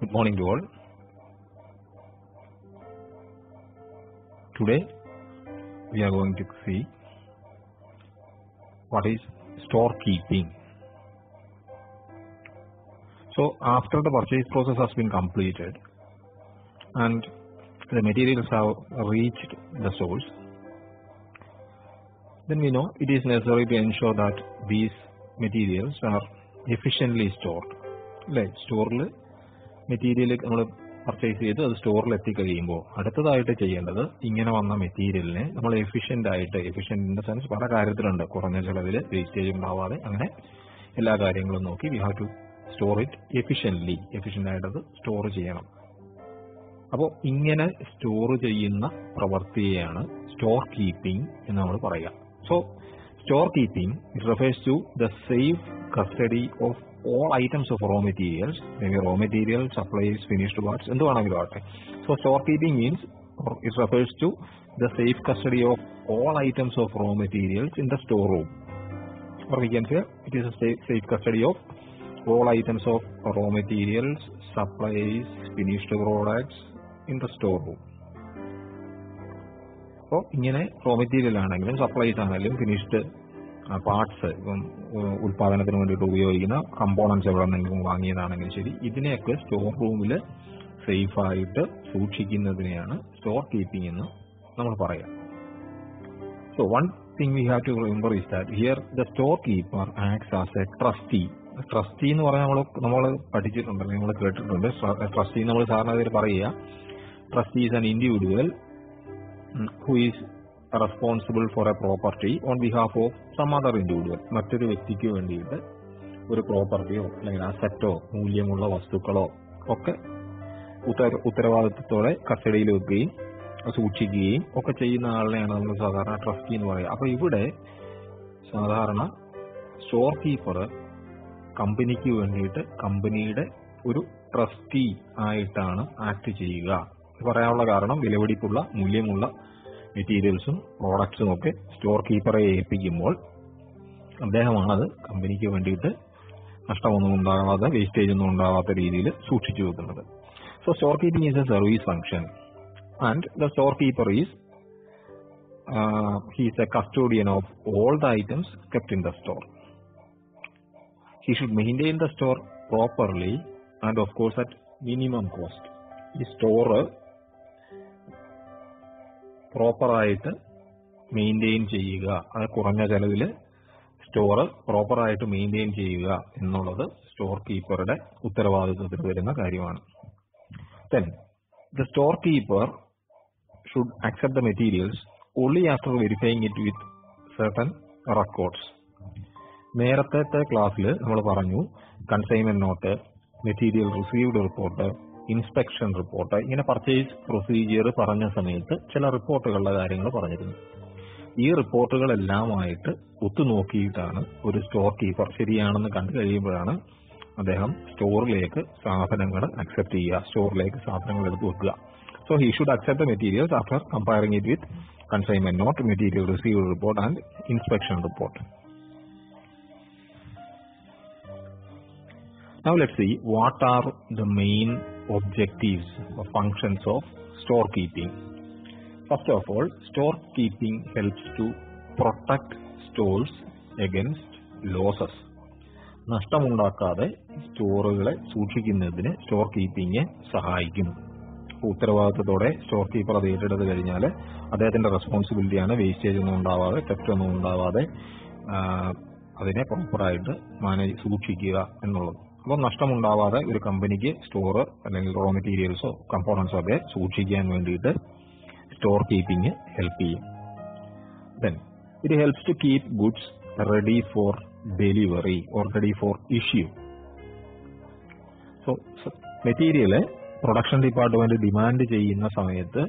Good morning to all. Today we are going to see what is storekeeping. So after the purchase process has been completed and the materials have reached the source, then we know it is necessary to ensure that these materials are efficiently stored. അല്ലേ സ്റ്റോറിൽ material നമ്മൾ purchase ചെയ്ത് അത് സ്റ്റോറിൽ എത്തിക്കഴിയുമ്പോൾ അടുത്തതായിട്ട് ചെയ്യേണ്ടത് ഇങ്ങനെ വന്ന മെറ്റീരിയലിനെ നമ്മൾ എഫിഷ്യന്റ് ആയിട്ട് എഫിഷ്യന്റ് ഇൻ ദ സെൻസ് പല കാര്യത്തിലുണ്ട്. കുറഞ്ഞ ചെലവിൽ വേസ്റ്റേജ് ഉണ്ടാവാതെ അങ്ങനെ എല്ലാ കാര്യങ്ങളും നോക്കി we have to store it efficiently efficient ആയിട്ട് അത് സ്റ്റോർ ചെയ്യണം. അപ്പോൾ ഇങ്ങനെ സ്റ്റോർ ചെയ്യുന്ന പ്രവൃത്തിയെയാണ് സ്റ്റോർ കീപ്പിംഗ് എന്ന് നമ്മൾ പറയുക. So store keeping it refers to the safe custody of all items of raw materials raw material supplies finished goods, എന്ത് വേണമെങ്കിലും ആവട്ടെ so store keeping means it refers to the safe custody of all items of raw materials in the store room a safe, safe custody of all items of raw materials, supplies, finished products in the store room. അപ്പോൾ ഇങ്ങനെ raw material ആണെങ്കിലും supplies ആണെങ്കിലും finished parts ഇപ്പം ഉൽപാദനത്തിന് വേണ്ടിയിട്ട് ഉപയോഗിക്കുന്ന components എവിടെ നിന്നെങ്കിലും വാങ്ങിയതാണെങ്കിലും ശരി ഇതിനെയൊക്കെ സ്റ്റോർ റൂമിൽ സേഫായിട്ട് സൂക്ഷിക്കുന്നതിനെയാണ് സ്റ്റോർ കീപ്പിംഗ് എന്ന് നമ്മൾ പറയാം. So one thing we have to remember is that here the store keeper acts as a trustee trustee എന്ന് പറഞ്ഞാൽ നമ്മൾ നമ്മൾ പഠിച്ചിട്ടുണ്ട് നമ്മൾ കേട്ടിട്ടുണ്ട്. ട്രസ്റ്റി നമ്മൾ സാധാരണ പറയുക trustee is an individual who is responsible for a property on behalf of some other individual മറ്റൊരു വ്യക്തിക്ക് വേണ്ടിയിട്ട് ഒരു പ്രോപ്പർട്ടിയോ അല്ലെങ്കിൽ അസറ്റോ മൂല്യമുള്ള വസ്തുക്കളോ ഒക്കെ ഉത്തര ഉത്തരവാദിത്വത്തോടെ കസ്റ്റഡിയിൽ വെക്കുകയും സൂക്ഷിക്കുകയും ഒക്കെ ചെയ്യുന്ന ആളിനെയാണ് നമ്മൾ സാധാരണ ട്രസ്റ്റി എന്ന് പറയുക. അപ്പൊ ഇവിടെ സാധാരണ സ്റ്റോർ കീപ്പർ കമ്പനിക്ക് വേണ്ടിയിട്ട് കമ്പനിയുടെ ഒരു ട്രസ്റ്റി ആയിട്ടാണ് ആക്ട് ചെയ്യുക. പറയാനുള്ള കാരണം വിലപിടിപ്പുള്ള മൂല്യമുള്ള മെറ്റീരിയൽസും പ്രോഡക്ട്സും ഒക്കെ സ്റ്റോർ കീപ്പറെ ഏൽപ്പിക്കുമ്പോൾ അദ്ദേഹമാണ് അത് കമ്പനിക്ക് വേണ്ടിയിട്ട് നഷ്ടമൊന്നും ഉണ്ടാകാതെ വേസ്റ്റേജ് ഒന്നും ഉണ്ടാകാത്ത രീതിയിൽ സൂക്ഷിച്ചു വെക്കുന്നത് so store keeping is a service function and the store keeper is is a custodian of all the items kept in the store. He should maintain the store properly and of course at minimum cost. ഈ store പ്രോപ്പറായിട്ട് maintain ചെയ്യുക. അത് കുറഞ്ഞ ചെലവിൽ store പ്രോപ്പറായിട്ട് maintain ചെയ്യുക എന്നുള്ളത് store കീപ്പറുടെ ഉത്തരവാദിത്വത്തിൽ വരുന്ന കാര്യമാണ്. Then store keeper should accept the materials only after verifying it with certain records നേരത്തെ ക്ലാസ്സിൽ നമ്മൾ പറഞ്ഞു consignment note material received report inspection report. ഇങ്ങനെ പർച്ചേസ് പ്രൊസീജിയർ പറഞ്ഞ സമയത്ത് ചില റിപ്പോർട്ടുകളുടെ കാര്യങ്ങൾ പറഞ്ഞിരുന്നു. ഈ റിപ്പോർട്ടുകളെല്ലാമായിട്ട് ഒത്തുനോക്കിയിട്ടാണ് ഒരു സ്റ്റോർ കീപ്പർ ശരിയാണെന്ന് കണ്ടു കഴിയുമ്പോഴാണ് അദ്ദേഹം സ്റ്റോറിലേക്ക് സാധനങ്ങൾ അക്സെപ്റ്റ് ചെയ്യുക സ്റ്റോറിലേക്ക് സാധനങ്ങൾ എടുത്തു വെക്കുക. So he should accept the materials after comparing it with consignment note material receive report and inspection report Now let's see what are the main objectives or functions of storekeeping. First of all, storekeeping helps to protect stores against losses. നഷ്ടമുണ്ടാക്കാതെ സ്റ്റോറുകളെ സൂക്ഷിക്കുന്നതിന് store keeping സഹായിക്കും ഉത്തരവാദിത്തത്തോടെ store keeper അത് ഏറ്റെടുത്ത് കഴിഞ്ഞാൽ അദ്ദേഹത്തിന്റെ റെസ്പോൺസിബിലിറ്റിയാണ് wastage ഒന്നും ഉണ്ടാവാതെ തെറ്റ് ഒന്നും ഉണ്ടാവാതെ അതിനെ പ്രോപ്പറായിട്ട് മാനേജ് സൂക്ഷിക്കുക എന്നുള്ളത് അപ്പോൾ നഷ്ടമുണ്ടാവാതെ ഒരു കമ്പനിക്ക് സ്റ്റോർ അല്ലെങ്കിൽ റോ മെറ്റീരിയൽസോ കമ്പോണൻസോ ഒക്കെ സൂക്ഷിക്കാൻ വേണ്ടിയിട്ട് സ്റ്റോർ കീപ്പിംഗ് ഹെൽപ്പ് ചെയ്യും. Then it helps to keep goods ready for delivery or ready for issue so material production department demand ചെയ്യുന്ന സമയത്ത്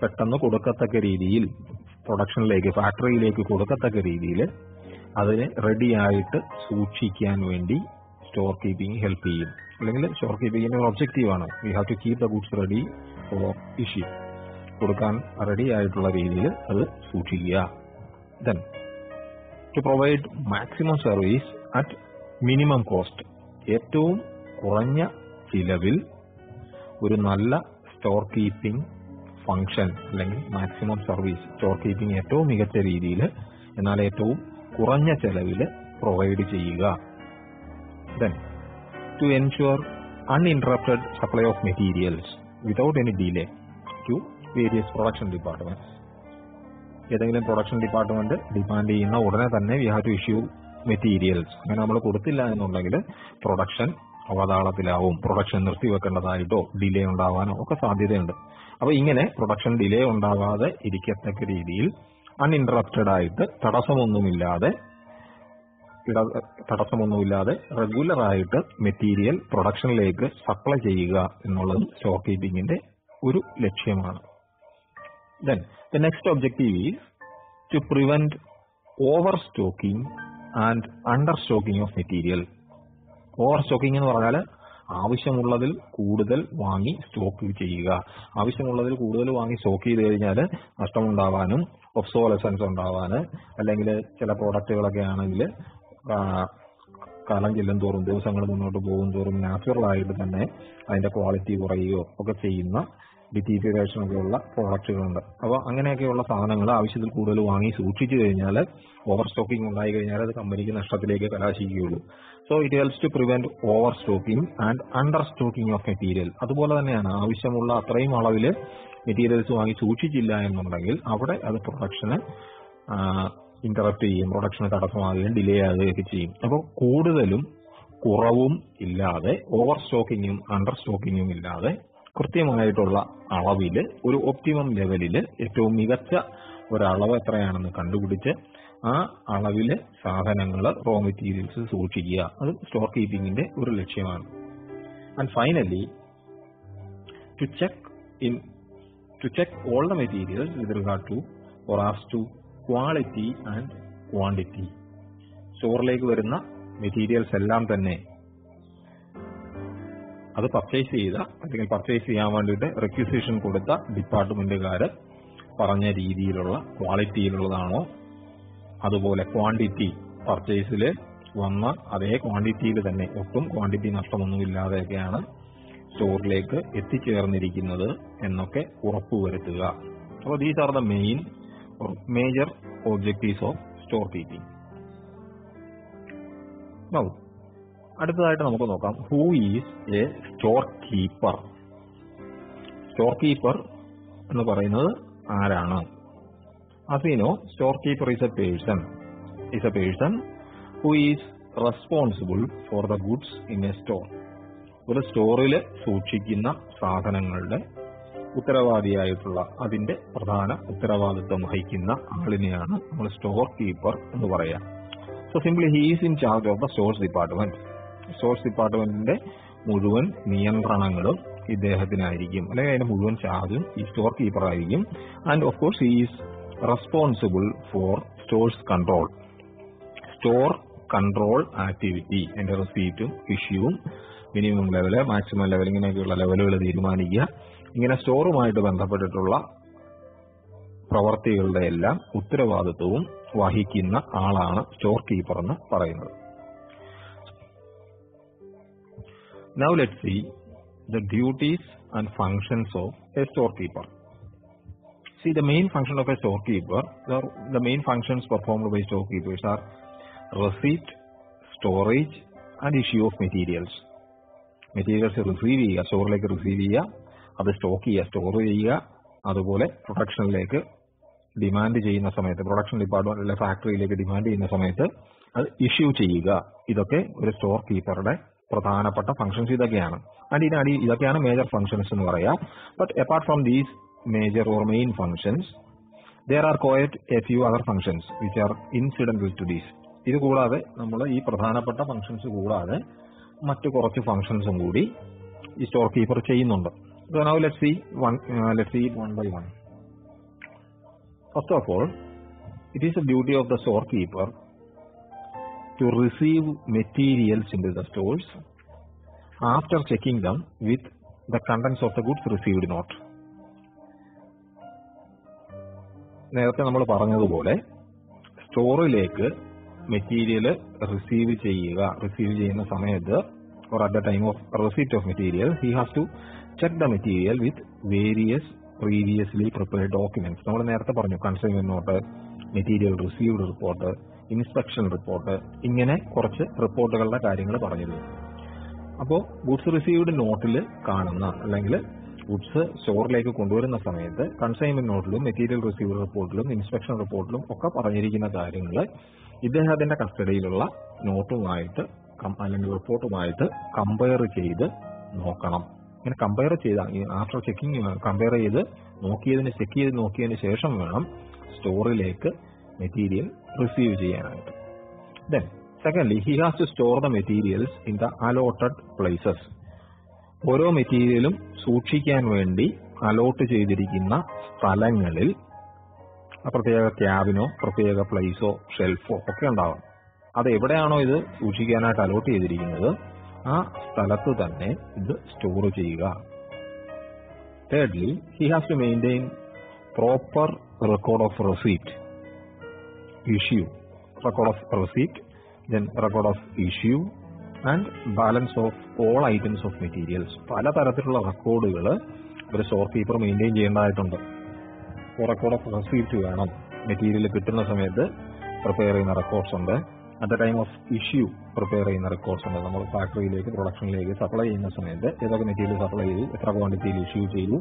പെട്ടെന്ന് കൊടുക്കത്തക്ക രീതിയിൽ പ്രൊഡക്ഷനിലേക്ക് ഫാക്ടറിയിലേക്ക് കൊടുക്കത്തക്ക രീതിയിൽ അതിനെ റെഡിയായിട്ട് സൂക്ഷിക്കാൻ വേണ്ടി സ്റ്റോർ കീപ്പിംഗ് ഹെൽപ്പ് ചെയ്യും. അല്ലെങ്കിൽ സ്റ്റോർ കീപ്പിംഗിന്റെ ഒരു ഒബ്ജക്റ്റീവ് ആണ്. We have to keep the goods ready for issue കൊടുക്കാൻ റെഡി ആയിട്ടുള്ള രീതിയിൽ അത് സൂക്ഷിക്കുക. Then to provide maximum service at minimum cost ഏറ്റവും കുറഞ്ഞ ചിലവിൽ ഒരു നല്ല സ്റ്റോർ കീപ്പിംഗ് ഫംഗ്ഷൻ അല്ലെങ്കിൽ മാക്സിമം സർവീസ് സ്റ്റോർ കീപ്പിംഗ് ഏറ്റവും മികച്ച രീതിയിൽ എന്നാൽ ഏറ്റവും കുറഞ്ഞ ചെലവിൽ പ്രൊവൈഡ് ചെയ്യുക. Then to ensure uninterrupted supply of materials without any delay to various production departments. ഏതെങ്കിലും പ്രൊഡക്ഷൻ ഡിപ്പാർട്ട്മെന്റ് ഡിമാൻഡ് ചെയ്യുന്ന ഉടനെ തന്നെ we have to issue materials അങ്ങനെ നമ്മൾ കൊടുത്തില്ല എന്നുണ്ടെങ്കിൽ പ്രൊഡക്ഷൻ അവതാളത്തിലാവും. പ്രൊഡക്ഷൻ നിർത്തിവെക്കേണ്ടതായിട്ടോ ഡിലേ ഉണ്ടാവാനോ ഒക്കെ സാധ്യതയുണ്ട്. അപ്പൊ ഇങ്ങനെ പ്രൊഡക്ഷൻ ഡിലേ ഉണ്ടാവാതെ ഇരിക്കത്തക്ക രീതിയിൽ അൺഇൻട്രപ്റ്റഡ് ആയിട്ട് തടസ്സമൊന്നുമില്ലാതെ ഇട തടസ്സമൊന്നുമില്ലാതെ റെഗുലർ ആയിട്ട് മെറ്റീരിയൽ പ്രൊഡക്ഷനിലേക്ക് സപ്ലൈ ചെയ്യുക എന്നുള്ളത് സ്റ്റോക്ക് കീപ്പിംഗിന്റെ ഒരു ലക്ഷ്യമാണ്. Then the next objective is to prevent over stocking and under stocking of material over stocking എന്ന് പറഞ്ഞാൽ ആവശ്യമുള്ളതിൽ കൂടുതൽ വാങ്ങി സ്റ്റോക്ക് ചെയ്യുക. ആവശ്യമുള്ളതിൽ കൂടുതൽ വാങ്ങി സ്റ്റോക്ക് ചെയ്ത് കഴിഞ്ഞാൽ നഷ്ടമുണ്ടാവാനും ഒബ്സോലസൻസ് ഉണ്ടാവാൻ അല്ലെങ്കിൽ ചില പ്രോഡക്റ്റുകളൊക്കെ ആണെങ്കിൽ കാലം ചെല്ലും തോറും ദിവസങ്ങൾ മുന്നോട്ട് പോകും തോറും നാച്ചുറൽ ആയിട്ട് തന്നെ അതിന്റെ ക്വാളിറ്റി കുറയുകയോ ഒക്കെ ചെയ്യുന്ന ഡിറ്റീരിയറേഷൻ ഒക്കെയുള്ള പ്രോഡക്റ്റുകളുണ്ട് അപ്പോൾ അങ്ങനെയൊക്കെയുള്ള സാധനങ്ങൾ ആവശ്യത്തിൽ കൂടുതൽ വാങ്ങി സൂക്ഷിച്ചു കഴിഞ്ഞാൽ ഓവർ സ്റ്റോക്കിംഗ് ഉണ്ടായി കഴിഞ്ഞാൽ അത് കമ്പനിക്ക് നഷ്ടത്തിലേക്ക് കലാശിക്കുകയുള്ളൂ. So it helps to prevent over stocking and under stocking of material അതുപോലെ തന്നെയാണ് ആവശ്യമുള്ള അത്രയും അളവിൽ മെറ്റീരിയൽസ് വാങ്ങി സൂക്ഷിച്ചില്ല എന്നുണ്ടെങ്കിൽ അവിടെ അത് പ്രൊഡക്ഷന് ഇന്ററപ്റ്റ് ചെയ്യും പ്രൊഡക്ഷന് തടസ്സമാകുകയും ഡിലേ ആകുകയൊക്കെ ചെയ്യും. അപ്പോൾ കൂടുതലും കുറവും ഇല്ലാതെ ഓവർ സ്റ്റോക്കിങ്ങും അണ്ടർ സ്റ്റോക്കിങ്ങും ഇല്ലാതെ കൃത്യമായിട്ടുള്ള അളവിൽ ഒരു ഒപ്റ്റിമം ലെവലിൽ ഏറ്റവും മികച്ച ഒരളവ് എത്രയാണെന്ന് കണ്ടുപിടിച്ച് ആ അളവിൽ സാധനങ്ങൾ റോ മെറ്റീരിയൽസ് സൂക്ഷിക്കുക. അത് സ്റ്റോർ കീപ്പിംഗിന്റെ ഒരു ലക്ഷ്യമാണ്. And finally to check in to check all the materials with regard to or as to quality and quantity സ്റ്റോറിലേക്ക് വരുന്ന മെറ്റീരിയൽസ് എല്ലാം തന്നെ അത് പർച്ചേസ് ചെയ്ത അല്ലെങ്കിൽ പർച്ചേസ് ചെയ്യാൻ വേണ്ടിയിട്ട് റെക്യൂസേഷൻ കൊടുത്ത ഡിപ്പാർട്ട്മെന്റുകാര് പറഞ്ഞ രീതിയിലുള്ള ക്വാളിറ്റിയിലുള്ളതാണോ അതുപോലെ ക്വാണ്ടിറ്റി പർച്ചേസിൽ വന്ന അതേ ക്വാണ്ടിറ്റിയിൽ തന്നെ ഒട്ടും ക്വാണ്ടിറ്റി നഷ്ടമൊന്നുമില്ലാതെയൊക്കെയാണ് സ്റ്റോറിലേക്ക് എത്തിച്ചേർന്നിരിക്കുന്നത് എന്നൊക്കെ ഉറപ്പുവരുത്തുക. അപ്പോൾ these are the main major objectives of store keeping അടുത്തതായിട്ട് നമുക്ക് നോക്കാം. Who is a store keeper store keeper എന്ന് പറയുന്നത് ആരാണ്? As you know store keeper is a person is a person who is responsible for the goods in a store ഒരു സ്റ്റോറിൽ സൂക്ഷിക്കുന്ന സാധനങ്ങളുടെ ഉത്തരവാദിയായിട്ടുള്ള അതിന്റെ പ്രധാന ഉത്തരവാദിത്വം വഹിക്കുന്ന ആളിനെയാണ് നമ്മൾ സ്റ്റോർ കീപ്പർ എന്ന് പറയാം. So simply he's in charge of the stores department stores ഡിപ്പാർട്ട്മെന്റിന്റെ മുഴുവൻ നിയന്ത്രണങ്ങളും ഇദ്ദേഹത്തിനായിരിക്കും. അല്ലെങ്കിൽ അതിന്റെ മുഴുവൻ ചാർജും ഈ സ്റ്റോർ കീപ്പർ ആയിരിക്കും. And of course he's responsible for stores control store control activity അതിന്റെ റെസീറ്റും ഇഷ്യൂവും മിനിമം ലെവൽ മാക്സിമം ലെവൽ ഇങ്ങനെയൊക്കെയുള്ള ലെവലുകൾ തീരുമാനിക്കുക. ഇങ്ങനെ സ്റ്റോറുമായിട്ട് ബന്ധപ്പെട്ടിട്ടുള്ള പ്രവർത്തികളുടെ എല്ലാം ഉത്തരവാദിത്വവും വഹിക്കുന്ന ആളാണ് സ്റ്റോർ കീപ്പർ എന്ന് പറയുന്നത് now let see the duties and functions of a store keeper see the main function of a store keeper the main functions performed by store keepers are receipt storage and issue of materials materials receive ചെയ്യുക സ്റ്റോറിലേക്ക് receive ചെയ്യുക അത് stock ചെയ്യുക store ചെയ്യുക. അതുപോലെ പ്രൊഡക്ഷനിലേക്ക് demand ചെയ്യുന്ന സമയത്ത് production department അല്ലെ ഫാക്ടറിയിലേക്ക് ഡിമാൻഡ് ചെയ്യുന്ന സമയത്ത് അത് ഇഷ്യൂ ചെയ്യുക. ഇതൊക്കെ ഒരു സ്റ്റോർ കീപ്പറുടെ പ്രധാനപ്പെട്ട ഫംഗ്ഷൻസ് ഇതൊക്കെയാണ്. ആൻഡ് ഇതിനടി ഇതൊക്കെയാണ് മേജർ ഫംഗ്ഷൻസ് എന്ന് പറയാം. But apart from these major or main functions there are quite a few other functions which are incidental to these ഇത് കൂടാതെ നമ്മൾ ഈ പ്രധാനപ്പെട്ട ഫംഗ്ഷൻസ് കൂടാതെ മറ്റു കുറച്ച് ഫംഗ്ഷൻസും കൂടി ഈ സ്റ്റോർ കീപ്പർ ചെയ്യുന്നുണ്ട്. So now let's see one, uh, let's see it one by one. First of all, it is the duty of the storekeeper to receive materials into the stores after checking them with the contents of the goods received not. നേരത്തെ നമ്മൾ പറഞ്ഞതുപോലെ സ്റ്റോറിലേക്ക് material receive ചെയ്യുക receive ചെയ്യുന്ന സമയത്ത് or at the time of receipt of material, he has to check the material with various previously prepared documents. നമ്മൾ നേരത്തെ പറഞ്ഞു consignment note material received report inspection report ഇങ്ങനെ കുറച്ച് റിപ്പോർട്ടുകളുടെ കാര്യങ്ങൾ പറഞ്ഞിരുന്നു അപ്പോൾ ഗുഡ്സ് റിസീവ്ഡ് നോട്ടിൽ കാണുന്ന അല്ലെങ്കിൽ ഗുഡ്സ് സ്റ്റോറിലേക്ക് കൊണ്ടുവരുന്ന സമയത്ത് കൺസൈൻമെന്റ് നോട്ടിലും മെറ്റീരിയൽ റിസീവ്ഡ് റിപ്പോർട്ടിലും ഇൻസ്പെക്ഷൻ റിപ്പോർട്ടിലും ഒക്കെ പറഞ്ഞിരിക്കുന്ന കാര്യങ്ങൾ ഇദ്ദേഹത്തിന്റെ കസ്റ്റഡിയിലുള്ള നോട്ടുമായിട്ട് അല്ലെങ്കിൽ റിപ്പോർട്ടുമായിട്ട് കമ്പയർ ചെയ്ത് നോക്കണം ഇങ്ങനെ കമ്പയർ ചെയ്ത ആഫ്റ്റർ ചെക്കിങ് കമ്പയർ ചെയ്ത് നോക്കിയതിന് ചെക്ക് ചെയ്ത് നോക്കിയതിന് ശേഷം വേണം സ്റ്റോറിലേക്ക് മെറ്റീരിയൽ റിസീവ് ചെയ്യാനായിട്ട്. Then secondly he has to store the materials in the allotted places ഓരോ മെറ്റീരിയലും സൂക്ഷിക്കാൻ വേണ്ടി അലോട്ട് ചെയ്തിരിക്കുന്ന സ്ഥലങ്ങളിൽ പ്രത്യേക ക്യാബിനോ പ്രത്യേക പ്ലേസോ ഷെൽഫോ ഒക്കെ ഉണ്ടാവും അത് എവിടെയാണോ ഇത് സൂക്ഷിക്കാനായിട്ട് അലോട്ട് ചെയ്തിരിക്കുന്നത്? ആ സ്ഥലത്ത് തന്നെ ഇത് സ്റ്റോർ ചെയ്യുക. Thirdly he has to maintain proper record of receipt issue record of receipt then record of issue and balance of all items of materials പല തരത്തിലുള്ള റെക്കോർഡുകൾ ഒരു സ്റ്റോർ കീപ്പർ മെയിന്റെയിൻ ചെയ്യേണ്ടതായിട്ടുണ്ട്. റെക്കോർഡ് ഓഫ് റെസീപ്റ്റ് വേണം. Material കിട്ടുന്ന സമയത്ത് prepare ചെയ്യുന്ന records ഉണ്ട്. At the time of issue prepare ചെയ്യുന്ന റെക്കോർഡ്സ് ഉണ്ട് നമ്മൾ ഫാക്ടറിയിലേക്ക് പ്രൊഡക്ഷനിലേക്ക് സപ്ലൈ ചെയ്യുന്ന സമയത്ത് ഏതൊക്കെ മെറ്റീരിയൽ സപ്ലൈ ചെയ്തു എത്ര ക്വാണ്ടിറ്റിയിൽ ഇഷ്യൂ ചെയ്തു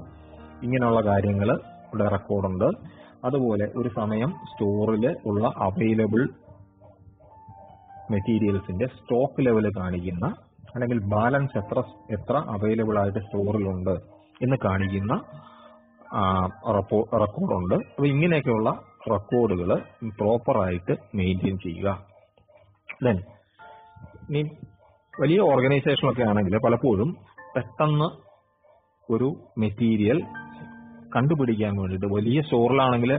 ഇങ്ങനെയുള്ള കാര്യങ്ങൾ ഇവിടെ റെക്കോർഡുണ്ട് അതുപോലെ ഒരു സമയം സ്റ്റോറിൽ ഉള്ള അവൈലബിൾ മെറ്റീരിയൽസിന്റെ സ്റ്റോക്ക് ലെവൽ കാണിക്കുന്ന അല്ലെങ്കിൽ ബാലൻസ് എത്ര എത്ര അവൈലബിൾ ആയിട്ട് സ്റ്റോറിലുണ്ട് എന്ന് കാണിക്കുന്ന റെക്കോർഡുണ്ട് അപ്പൊ ഇങ്ങനെയൊക്കെയുള്ള റെക്കോർഡുകൾ പ്രോപ്പറായിട്ട് മെയിന്റെയിൻ ചെയ്യുക. ദെൻ ഇനി വലിയ ഓർഗനൈസേഷനൊക്കെ ആണെങ്കിൽ പലപ്പോഴും പെട്ടെന്ന് ഒരു മെറ്റീരിയൽ കണ്ടുപിടിക്കാൻ വേണ്ടിയിട്ട് വലിയ സ്റ്റോറിലാണെങ്കിൽ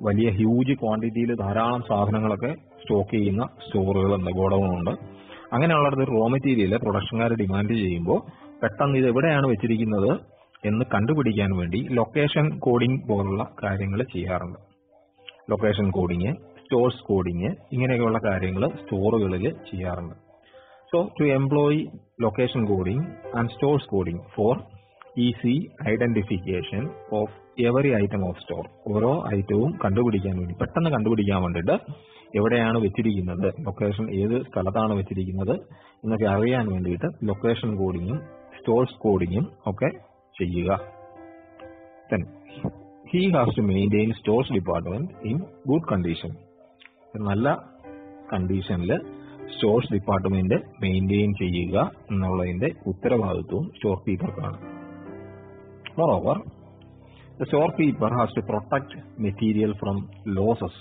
വലിയ ഹ്യൂജ് ക്വാണ്ടിറ്റിയിൽ ധാരാളം സാധനങ്ങളൊക്കെ സ്റ്റോക്ക് ചെയ്യുന്ന സ്റ്റോറുകളുണ്ട് ഗോഡൗണുണ്ട്. അങ്ങനെയുള്ളടത്ത് റോ മെറ്റീരിയൽ പ്രൊഡക്ഷൻകാർ ഡിമാൻഡ് ചെയ്യുമ്പോൾ പെട്ടെന്ന് ഇത് എവിടെയാണ് വെച്ചിരിക്കുന്നത് എന്ന് കണ്ടുപിടിക്കാൻ വേണ്ടി ലൊക്കേഷൻ കോഡിംഗ് പോലുള്ള കാര്യങ്ങൾ ചെയ്യാറുണ്ട്. ലൊക്കേഷൻ കോഡിങ് സ്റ്റോഴ്സ് കോഡിങ് ഇങ്ങനെയൊക്കെയുള്ള കാര്യങ്ങൾ സ്റ്റോറുകളിൽ ചെയ്യാറുണ്ട്. So to employ location coding and stores coding for easy identification of every item of store ഓരോ ഐറ്റവും കണ്ടുപിടിക്കാൻ വേണ്ടി പെട്ടെന്ന് കണ്ടുപിടിക്കാൻ വേണ്ടിയിട്ട് എവിടെയാണ് വെച്ചിരിക്കുന്നത് ലൊക്കേഷൻ ഏത് സ്ഥലത്താണ് വെച്ചിരിക്കുന്നത് എന്നൊക്കെ അറിയാൻ വേണ്ടിയിട്ട് ലൊക്കേഷൻ കോഡിങ്ങും സ്റ്റോഴ്സ് കോഡിങ്ങും ഒക്കെ ചെയ്യുക. He has to maintain stores department in good condition നല്ല കണ്ടീഷനിൽ സ്റ്റോർസ് ഡിപ്പാർട്ട്മെന്റ് മെയിന്റെയിൻ ചെയ്യുക എന്നുള്ളതിന്റെ ഉത്തരവാദിത്വവും store കീപ്പർക്കാണ് moreover the storekeeper has to protect material from losses.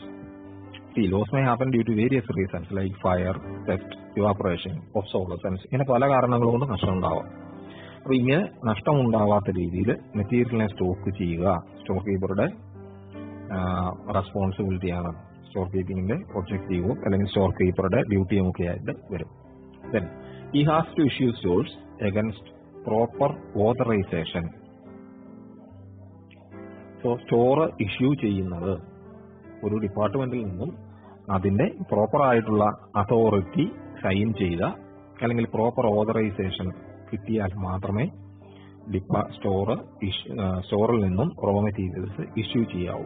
See, loss may happen due to various reasons like fire, theft, evaporation, obsolescence. ഇങ്ങനെ പല കാരണങ്ങൾ കൊണ്ട് നഷ്ടം ഉണ്ടാവാം അപ്പൊ ഇങ്ങനെ നഷ്ടം ഉണ്ടാവാത്ത രീതിയിൽ മെറ്റീരിയലിനെ സ്റ്റോക്ക് ചെയ്യുക സ്റ്റോർ കീപ്പറുടെ റെസ്പോൺസിബിലിറ്റിയാണ് സ്റ്റോർ കീപ്പിംഗിന്റെ ഒബ്ജക്റ്റീവും അല്ലെങ്കിൽ സ്റ്റോർ കീപ്പറുടെ ഡ്യൂട്ടിയും ഒക്കെ ആയിട്ട് വരും. Then he has to issue stores against proper authorisation so store issue ചെയ്യുന്നത് ഒരു ഡിപ്പാർട്ട്മെന്റിൽ നിന്നും അതിന്റെ പ്രോപ്പർ ആയിട്ടുള്ള അതോറിറ്റി സൈൻ ചെയ്ത അല്ലെങ്കിൽ പ്രോപ്പർ ഓതറൈസേഷൻ കിട്ടിയാൽ മാത്രമേ സ്റ്റോർ സ്റ്റോറിൽ നിന്നും റോ മെറ്റീരിയൽസ് ഇഷ്യൂ ചെയ്യാവൂ.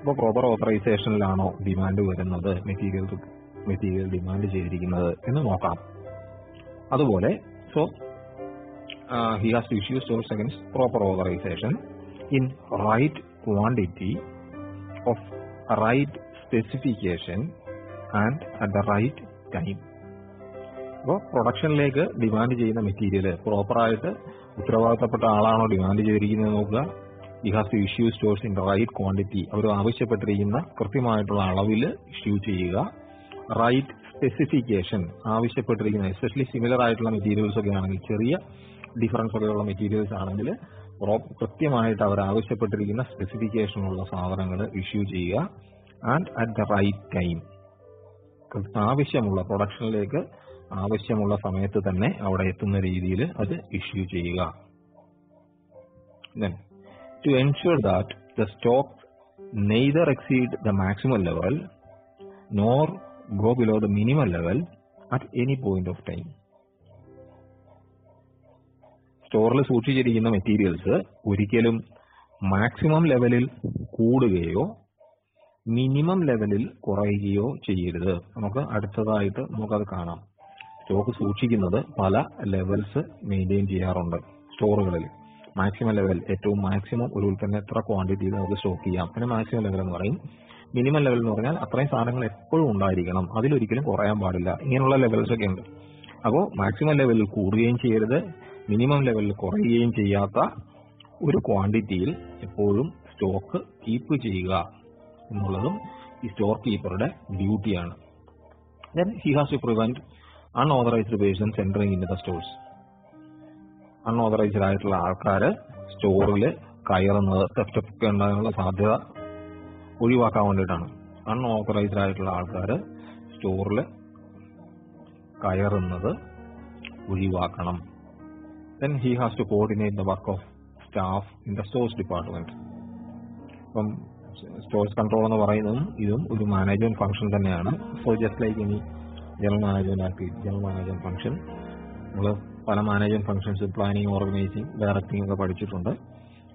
അപ്പോൾ പ്രോപ്പർ ഓത്തറൈസേഷനിലാണോ ഡിമാൻഡ് വരുന്നത് മെറ്റീരിയൽ മെറ്റീരിയൽ ഡിമാൻഡ് ചെയ്തിരിക്കുന്നത് എന്ന് നോക്കാം. അതുപോലെ so he has to issue stores proper authorisation in right quantity of right specification and at the right time അപ്പോൾ പ്രൊഡക്ഷനിലേക്ക് ഡിമാൻഡ് ചെയ്യുന്ന മെറ്റീരിയൽ പ്രോപ്പറായിട്ട് ഉത്തരവാദിത്തപ്പെട്ട ആളാണോ ഡിമാൻഡ് ചെയ്തിരിക്കുന്നത് നോക്കുക. We have to issue stores in right quantity. അവർ ആവശ്യപ്പെട്ടിരിക്കുന്ന കൃത്യമായിട്ടുള്ള അളവിൽ ഇഷ്യൂ ചെയ്യുക. റൈറ്റ് സ്പെസിഫിക്കേഷൻ ആവശ്യപ്പെട്ടിരിക്കുന്ന എസ്പെഷ്യലി സിമിലർ ആയിട്ടുള്ള മെറ്റീരിയൽസ് ഒക്കെ ആണെങ്കിൽ ചെറിയ ഡിഫറൻസ് ഒക്കെയുള്ള മെറ്റീരിയൽസ് ആണെങ്കിൽ കൃത്യമായിട്ട് അവർ ആവശ്യപ്പെട്ടിരിക്കുന്ന സ്പെസിഫിക്കേഷൻ ഉള്ള സാധനങ്ങൾ ഇഷ്യൂ ചെയ്യുക. And at the right time ആവശ്യമുള്ള പ്രൊഡക്ഷനിലേക്ക് ആവശ്യമുള്ള സമയത്ത് തന്നെ അവിടെ എത്തുന്ന രീതിയിൽ അത് ഇഷ്യൂ ചെയ്യുക. To ensure that the stock neither exceed the maximum level nor go below the minimum level at any point of time. സ്റ്റോറിൽ സൂക്ഷിച്ചിരിക്കുന്ന മെറ്റീരിയൽസ് ഒരിക്കലും മാക്സിമം ലെവലിൽ കൂടുകയോ മിനിമം ലെവലിൽ കുറയുകയോ ചെയ്യരുത്. നമുക്ക് അടുത്തതായിട്ട് നമുക്കത് കാണാം. സ്റ്റോക്ക് സൂക്ഷിക്കുന്നത് പല ലെവൽസ് മെയിന്റെയിൻ ചെയ്യാറുണ്ട്. സ്റ്റോറുകളിൽ മാക്സിമം ലെവൽ ഏറ്റവും മാക്സിമം ഒരു ഉൽപ്പന്നം എത്ര ക്വാണ്ടിറ്റിയിൽ നമുക്ക് സ്റ്റോക്ക് ചെയ്യാം. അങ്ങനെ മാക്സിമം ലെവൽ എന്ന് പറയും. മിനിമം ലെവൽ എന്ന് പറഞ്ഞാൽ അത്രയും സാധനങ്ങൾ എപ്പോഴും ഉണ്ടായിരിക്കണം. അതിലൊരിക്കലും കുറയാൻ പാടില്ല. ഇങ്ങനെയുള്ള ലെവൽസ് ഒക്കെ ഉണ്ട്. അപ്പോൾ മാക്സിമം ലെവലിൽ കൂടുകയും ചെയ്യരുത്. മിനിമം ലെവലിൽ കുറയുകയും ചെയ്യാത്ത ഒരു ക്വാണ്ടിറ്റിയിൽ എപ്പോഴും സ്റ്റോക്ക് കീപ്പ് ചെയ്യുക എന്നുള്ളതും ഈ സ്റ്റോർ കീപ്പറുടെ ഡ്യൂട്ടിയാണ് then he has to prevent unauthorised persons entering in the stores unauthorised ആയിട്ടുള്ള ആൾക്കാർ സ്റ്റോറിൽ കയറുന്നത് തെറ്റ് ഉണ്ടാകാനുള്ള സാധ്യത ഒഴിവാക്കാൻ വേണ്ടിയിട്ടാണ്. അൺഓതറൈസ്ഡ് ആയിട്ടുള്ള ആൾക്കാർ സ്റ്റോറിൽ കയറുന്നത് ഒഴിവാക്കണം. Then he has to coordinate the work of staff in the stores department ഇപ്പം സ്റ്റോഴ്സ് കൺട്രോൾ എന്ന് പറയുന്നതും ഇതും ഒരു മാനേജ്മെന്റ് ഫംഗ്ഷൻ തന്നെയാണ്. സോ ജസ്റ്റ് ലൈക്ക് ഇനി general management activity general management function നമ്മൾ പല management functions planning organising directing ഒക്കെ പഠിച്ചിട്ടുണ്ട്.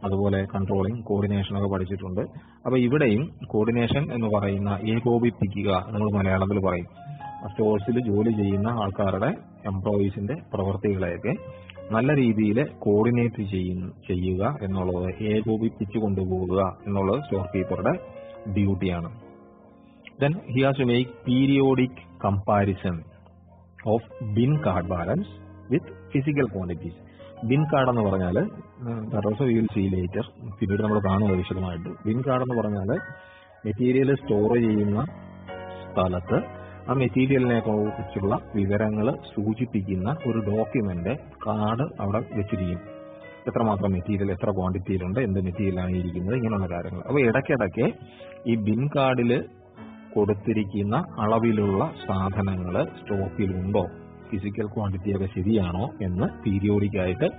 അതുപോലെ കൺട്രോളിങ് കോർഡിനേഷൻ ഒക്കെ പഠിച്ചിട്ടുണ്ട്. അപ്പൊ ഇവിടെയും കോർഡിനേഷൻ എന്ന് പറയുന്ന ഏകോപിപ്പിക്കുക നമ്മൾ മലയാളത്തിൽ പറയും. സ്റ്റോഴ്സിൽ ജോലി ചെയ്യുന്ന ആൾക്കാരുടെ എംപ്ലോയീസിന്റെ പ്രവൃത്തികളെയൊക്കെ നല്ല രീതിയിൽ കോർഡിനേറ്റ് ചെയ്യുക എന്നുള്ളത് ഏകോപിപ്പിച്ചു കൊണ്ടുപോകുക എന്നുള്ളത് സ്റ്റോർ കീപ്പറുടെ ഡ്യൂട്ടിയാണ് then he has to make periodic comparison of bin card balance with physical quantities. Bin card എന്ന് പറഞ്ഞാൽ ഓൾസോ വിൽ സീ ലേറ്റർ പിന്നീട് നമ്മൾ കാണുക വിശദമായിട്ട്. ബിൻ കാർഡ് എന്ന് പറഞ്ഞാൽ മെറ്റീരിയൽ സ്റ്റോർ ചെയ്യുന്ന സ്ഥലത്ത് ആ മെറ്റീരിയലിനെ കുറിച്ചുള്ള വിവരങ്ങൾ സൂചിപ്പിക്കുന്ന ഒരു ഡോക്യുമെന്റ് കാർഡ് അവിടെ വെച്ചിരിക്കും. എത്രമാത്രം മെറ്റീരിയൽ എത്ര ക്വാണ്ടിറ്റിയിലുണ്ട് എന്ത് മെറ്റീരിയലാണ് ഇരിക്കുന്നത് ഇങ്ങനെയുള്ള കാര്യങ്ങൾ. അപ്പോൾ ഇടയ്ക്കിടയ്ക്ക് ഈ ബിൻ കാർഡിൽ കൊടുത്തിരിക്കുന്ന അളവിലുള്ള സാധനങ്ങൾ സ്റ്റോക്കിലുണ്ടോ? ഫിസിക്കൽ ക്വാണ്ടിറ്റി ഒക്കെ ശരിയാണോ എന്ന് പീരിയോഡിക്കായിട്ട്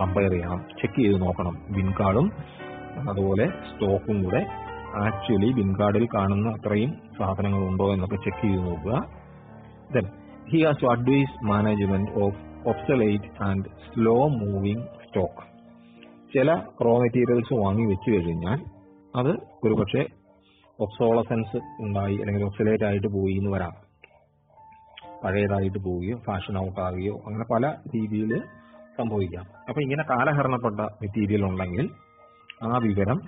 കമ്പയർ ചെയ്യണം. ചെക്ക് ചെയ്ത് നോക്കണം. വിൻകാർഡും അതുപോലെ സ്റ്റോക്കും കൂടെ ആക്ച്വലി വിൻകാർഡിൽ കാണുന്ന അത്രയും സാധനങ്ങൾ ഉണ്ടോ എന്നൊക്കെ ചെക്ക് ചെയ്ത് നോക്കുക. Then he has to advise management of obsolete and slow moving stock ചില റോ മെറ്റീരിയൽസ് വാങ്ങി വെച്ചു കഴിഞ്ഞാൽ അത് ഒരുപക്ഷെ ഒബ്സോളസെൻസ് ഉണ്ടായി അല്ലെങ്കിൽ ഒബ്സലേറ്റ് ആയിട്ട് പോയി എന്ന് വരാം. പഴയതായിട്ട് പോവുകയോ ഫാഷൻ ഔട്ട് ആവുകയോ അങ്ങനെ പല രീതിയിൽ സംഭവിക്കാം. അപ്പൊ ഇങ്ങനെ കാലഹരണപ്പെട്ട മെറ്റീരിയൽ ഉണ്ടെങ്കിൽ ആ വിവരം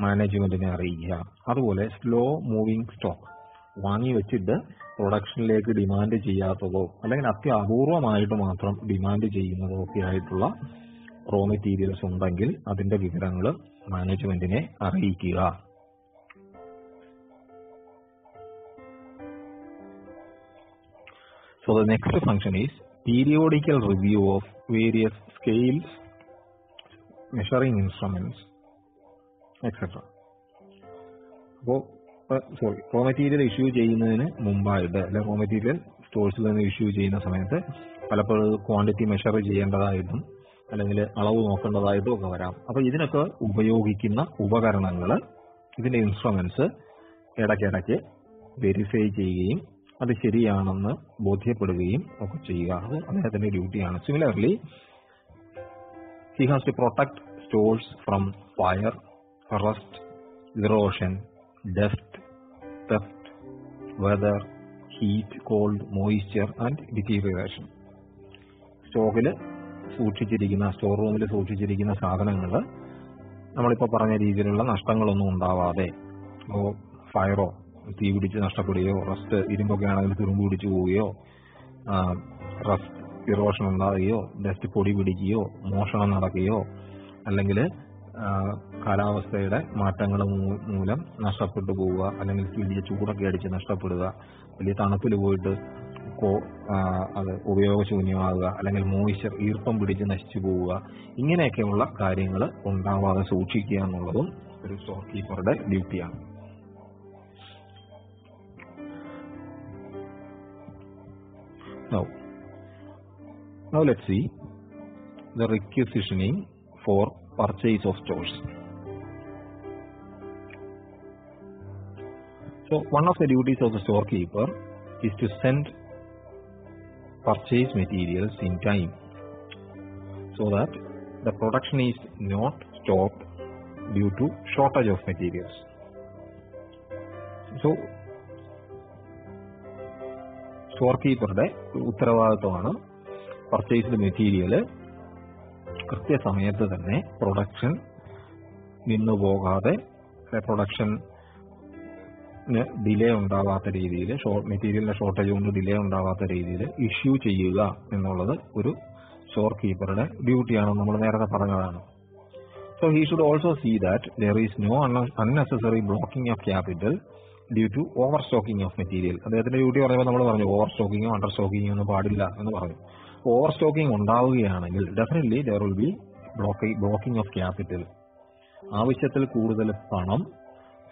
മാനേജ്മെന്റിനെ അറിയിക്കുക. അതുപോലെ സ്ലോ മൂവിങ് സ്റ്റോക്ക് വാങ്ങി വെച്ചിട്ട് പ്രൊഡക്ഷനിലേക്ക് ഡിമാൻഡ് ചെയ്യാത്തതോ അല്ലെങ്കിൽ അത്യപൂർവമായിട്ട് മാത്രം ഡിമാൻഡ് ചെയ്യുന്നതോ ഒക്കെ ആയിട്ടുള്ള റോ മെറ്റീരിയൽസ് ഉണ്ടെങ്കിൽ അതിന്റെ വിവരങ്ങൾ മാനേജ്മെന്റിനെ അറിയിക്കുക. So the next function is periodical review of various scales, measuring instruments, etc. അപ്പോൾ സോറി റോ മെറ്റീരിയൽ ഇഷ്യൂ ചെയ്യുന്നതിന് മുമ്പായിട്ട് അല്ലെ റോ മെറ്റീരിയൽ സ്റ്റോഴ്സിൽ നിന്ന് ഇഷ്യൂ ചെയ്യുന്ന സമയത്ത് പലപ്പോഴും ക്വാണ്ടിറ്റി മെഷർ ചെയ്യേണ്ടതായിട്ടും അല്ലെങ്കിൽ അളവ് നോക്കേണ്ടതായിട്ടും ഒക്കെ വരാം അപ്പൊ ഇതിനൊക്കെ ഉപയോഗിക്കുന്ന ഉപകരണങ്ങൾ ഇതിന്റെ ഇൻസ്ട്രുമെന്റ്സ് ഇടയ്ക്കിടയ്ക്ക് വെരിഫൈ ചെയ്യുകയും അത് ശരിയാണെന്ന് ബോധ്യപ്പെടുകയും ഒക്കെ ചെയ്യുക. അത് അദ്ദേഹത്തിന്റെ ഡ്യൂട്ടിയാണ്. Similarly he has to protect stores from fire rust erosion dust theft weather heat cold moisture and deterioration സ്റ്റോക്കിൽ സൂക്ഷിച്ചിരിക്കുന്ന സ്റ്റോർ റൂമിൽ സൂക്ഷിച്ചിരിക്കുന്ന സാധനങ്ങൾ നമ്മളിപ്പോൾ പറഞ്ഞ രീതിയിലുള്ള നഷ്ടങ്ങളൊന്നും ഉണ്ടാവാതെ ഫയറോ തീ പിടിച്ച് നഷ്ടപ്പെടുകയോ റസ്റ്റ് ഇരുമ്പൊക്കെ ആണെങ്കിൽ തുരുമ്പ് പിടിച്ചു പോവുകയോ റസ്റ്റ് ഇറോഷൻ ഉണ്ടാവുകയോ ഡസ്റ്റ് പൊടി പിടിക്കുകയോ മോഷണം നടക്കുകയോ അല്ലെങ്കിൽ കാലാവസ്ഥയുടെ മാറ്റങ്ങൾ മൂലം നഷ്ടപ്പെട്ടു പോവുക അല്ലെങ്കിൽ വലിയ ചൂടൊക്കെ അടിച്ച് നഷ്ടപ്പെടുക വലിയ തണുപ്പിൽ പോയിട്ട് അത് ഉപയോഗശൂന്യമാകുക അല്ലെങ്കിൽ മോയിസ്ചർ ഈർപ്പം പിടിച്ച് നശിച്ചു പോവുക ഇങ്ങനെയൊക്കെയുള്ള കാര്യങ്ങൾ ഉണ്ടാവാതെ സൂക്ഷിക്കുക എന്നുള്ളതും ഒരു സ്റ്റോർ കീപ്പറുടെ ഡ്യൂട്ടിയാണ് Now, now let's see the requisitioning for purchase of stores. So, one of the duties of the storekeeper is to send purchase materials in time so that the production is not stopped due to shortage of materials. So, store കീപ്പറുടെ ഉത്തരവാദിത്വമാണ് purchased material കൃത്യസമയത്ത് തന്നെ production നിന്നു പോകാതെ production delay ഉണ്ടാവാത്ത രീതിയിൽ മെറ്റീരിയലിന്റെ shortage കൊണ്ട് delay ഉണ്ടാവാത്ത രീതിയിൽ issue ചെയ്യുക എന്നുള്ളത് ഒരു സ്റ്റോർ കീപ്പറുടെ ഡ്യൂട്ടിയാണെന്ന് നമ്മൾ നേരത്തെ പറഞ്ഞതാണ്. So he should also see that there is no unnecessary blocking of capital due to over stocking of material അദ്ദേഹത്തിന്റെ ഡ്യൂട്ടി പറയുമ്പോൾ നമ്മൾ പറഞ്ഞു ഓവർ സ്റ്റോക്കിങ്ങോ അണ്ടർ സ്റ്റോക്കിങ്ങോ ഒന്നും പാടില്ല എന്ന് പറഞ്ഞു. ഓവർ സ്റ്റോക്കിംഗ് ഉണ്ടാവുകയാണെങ്കിൽ definitely there will be blocking of capital ആവശ്യത്തിൽ കൂടുതൽ പണം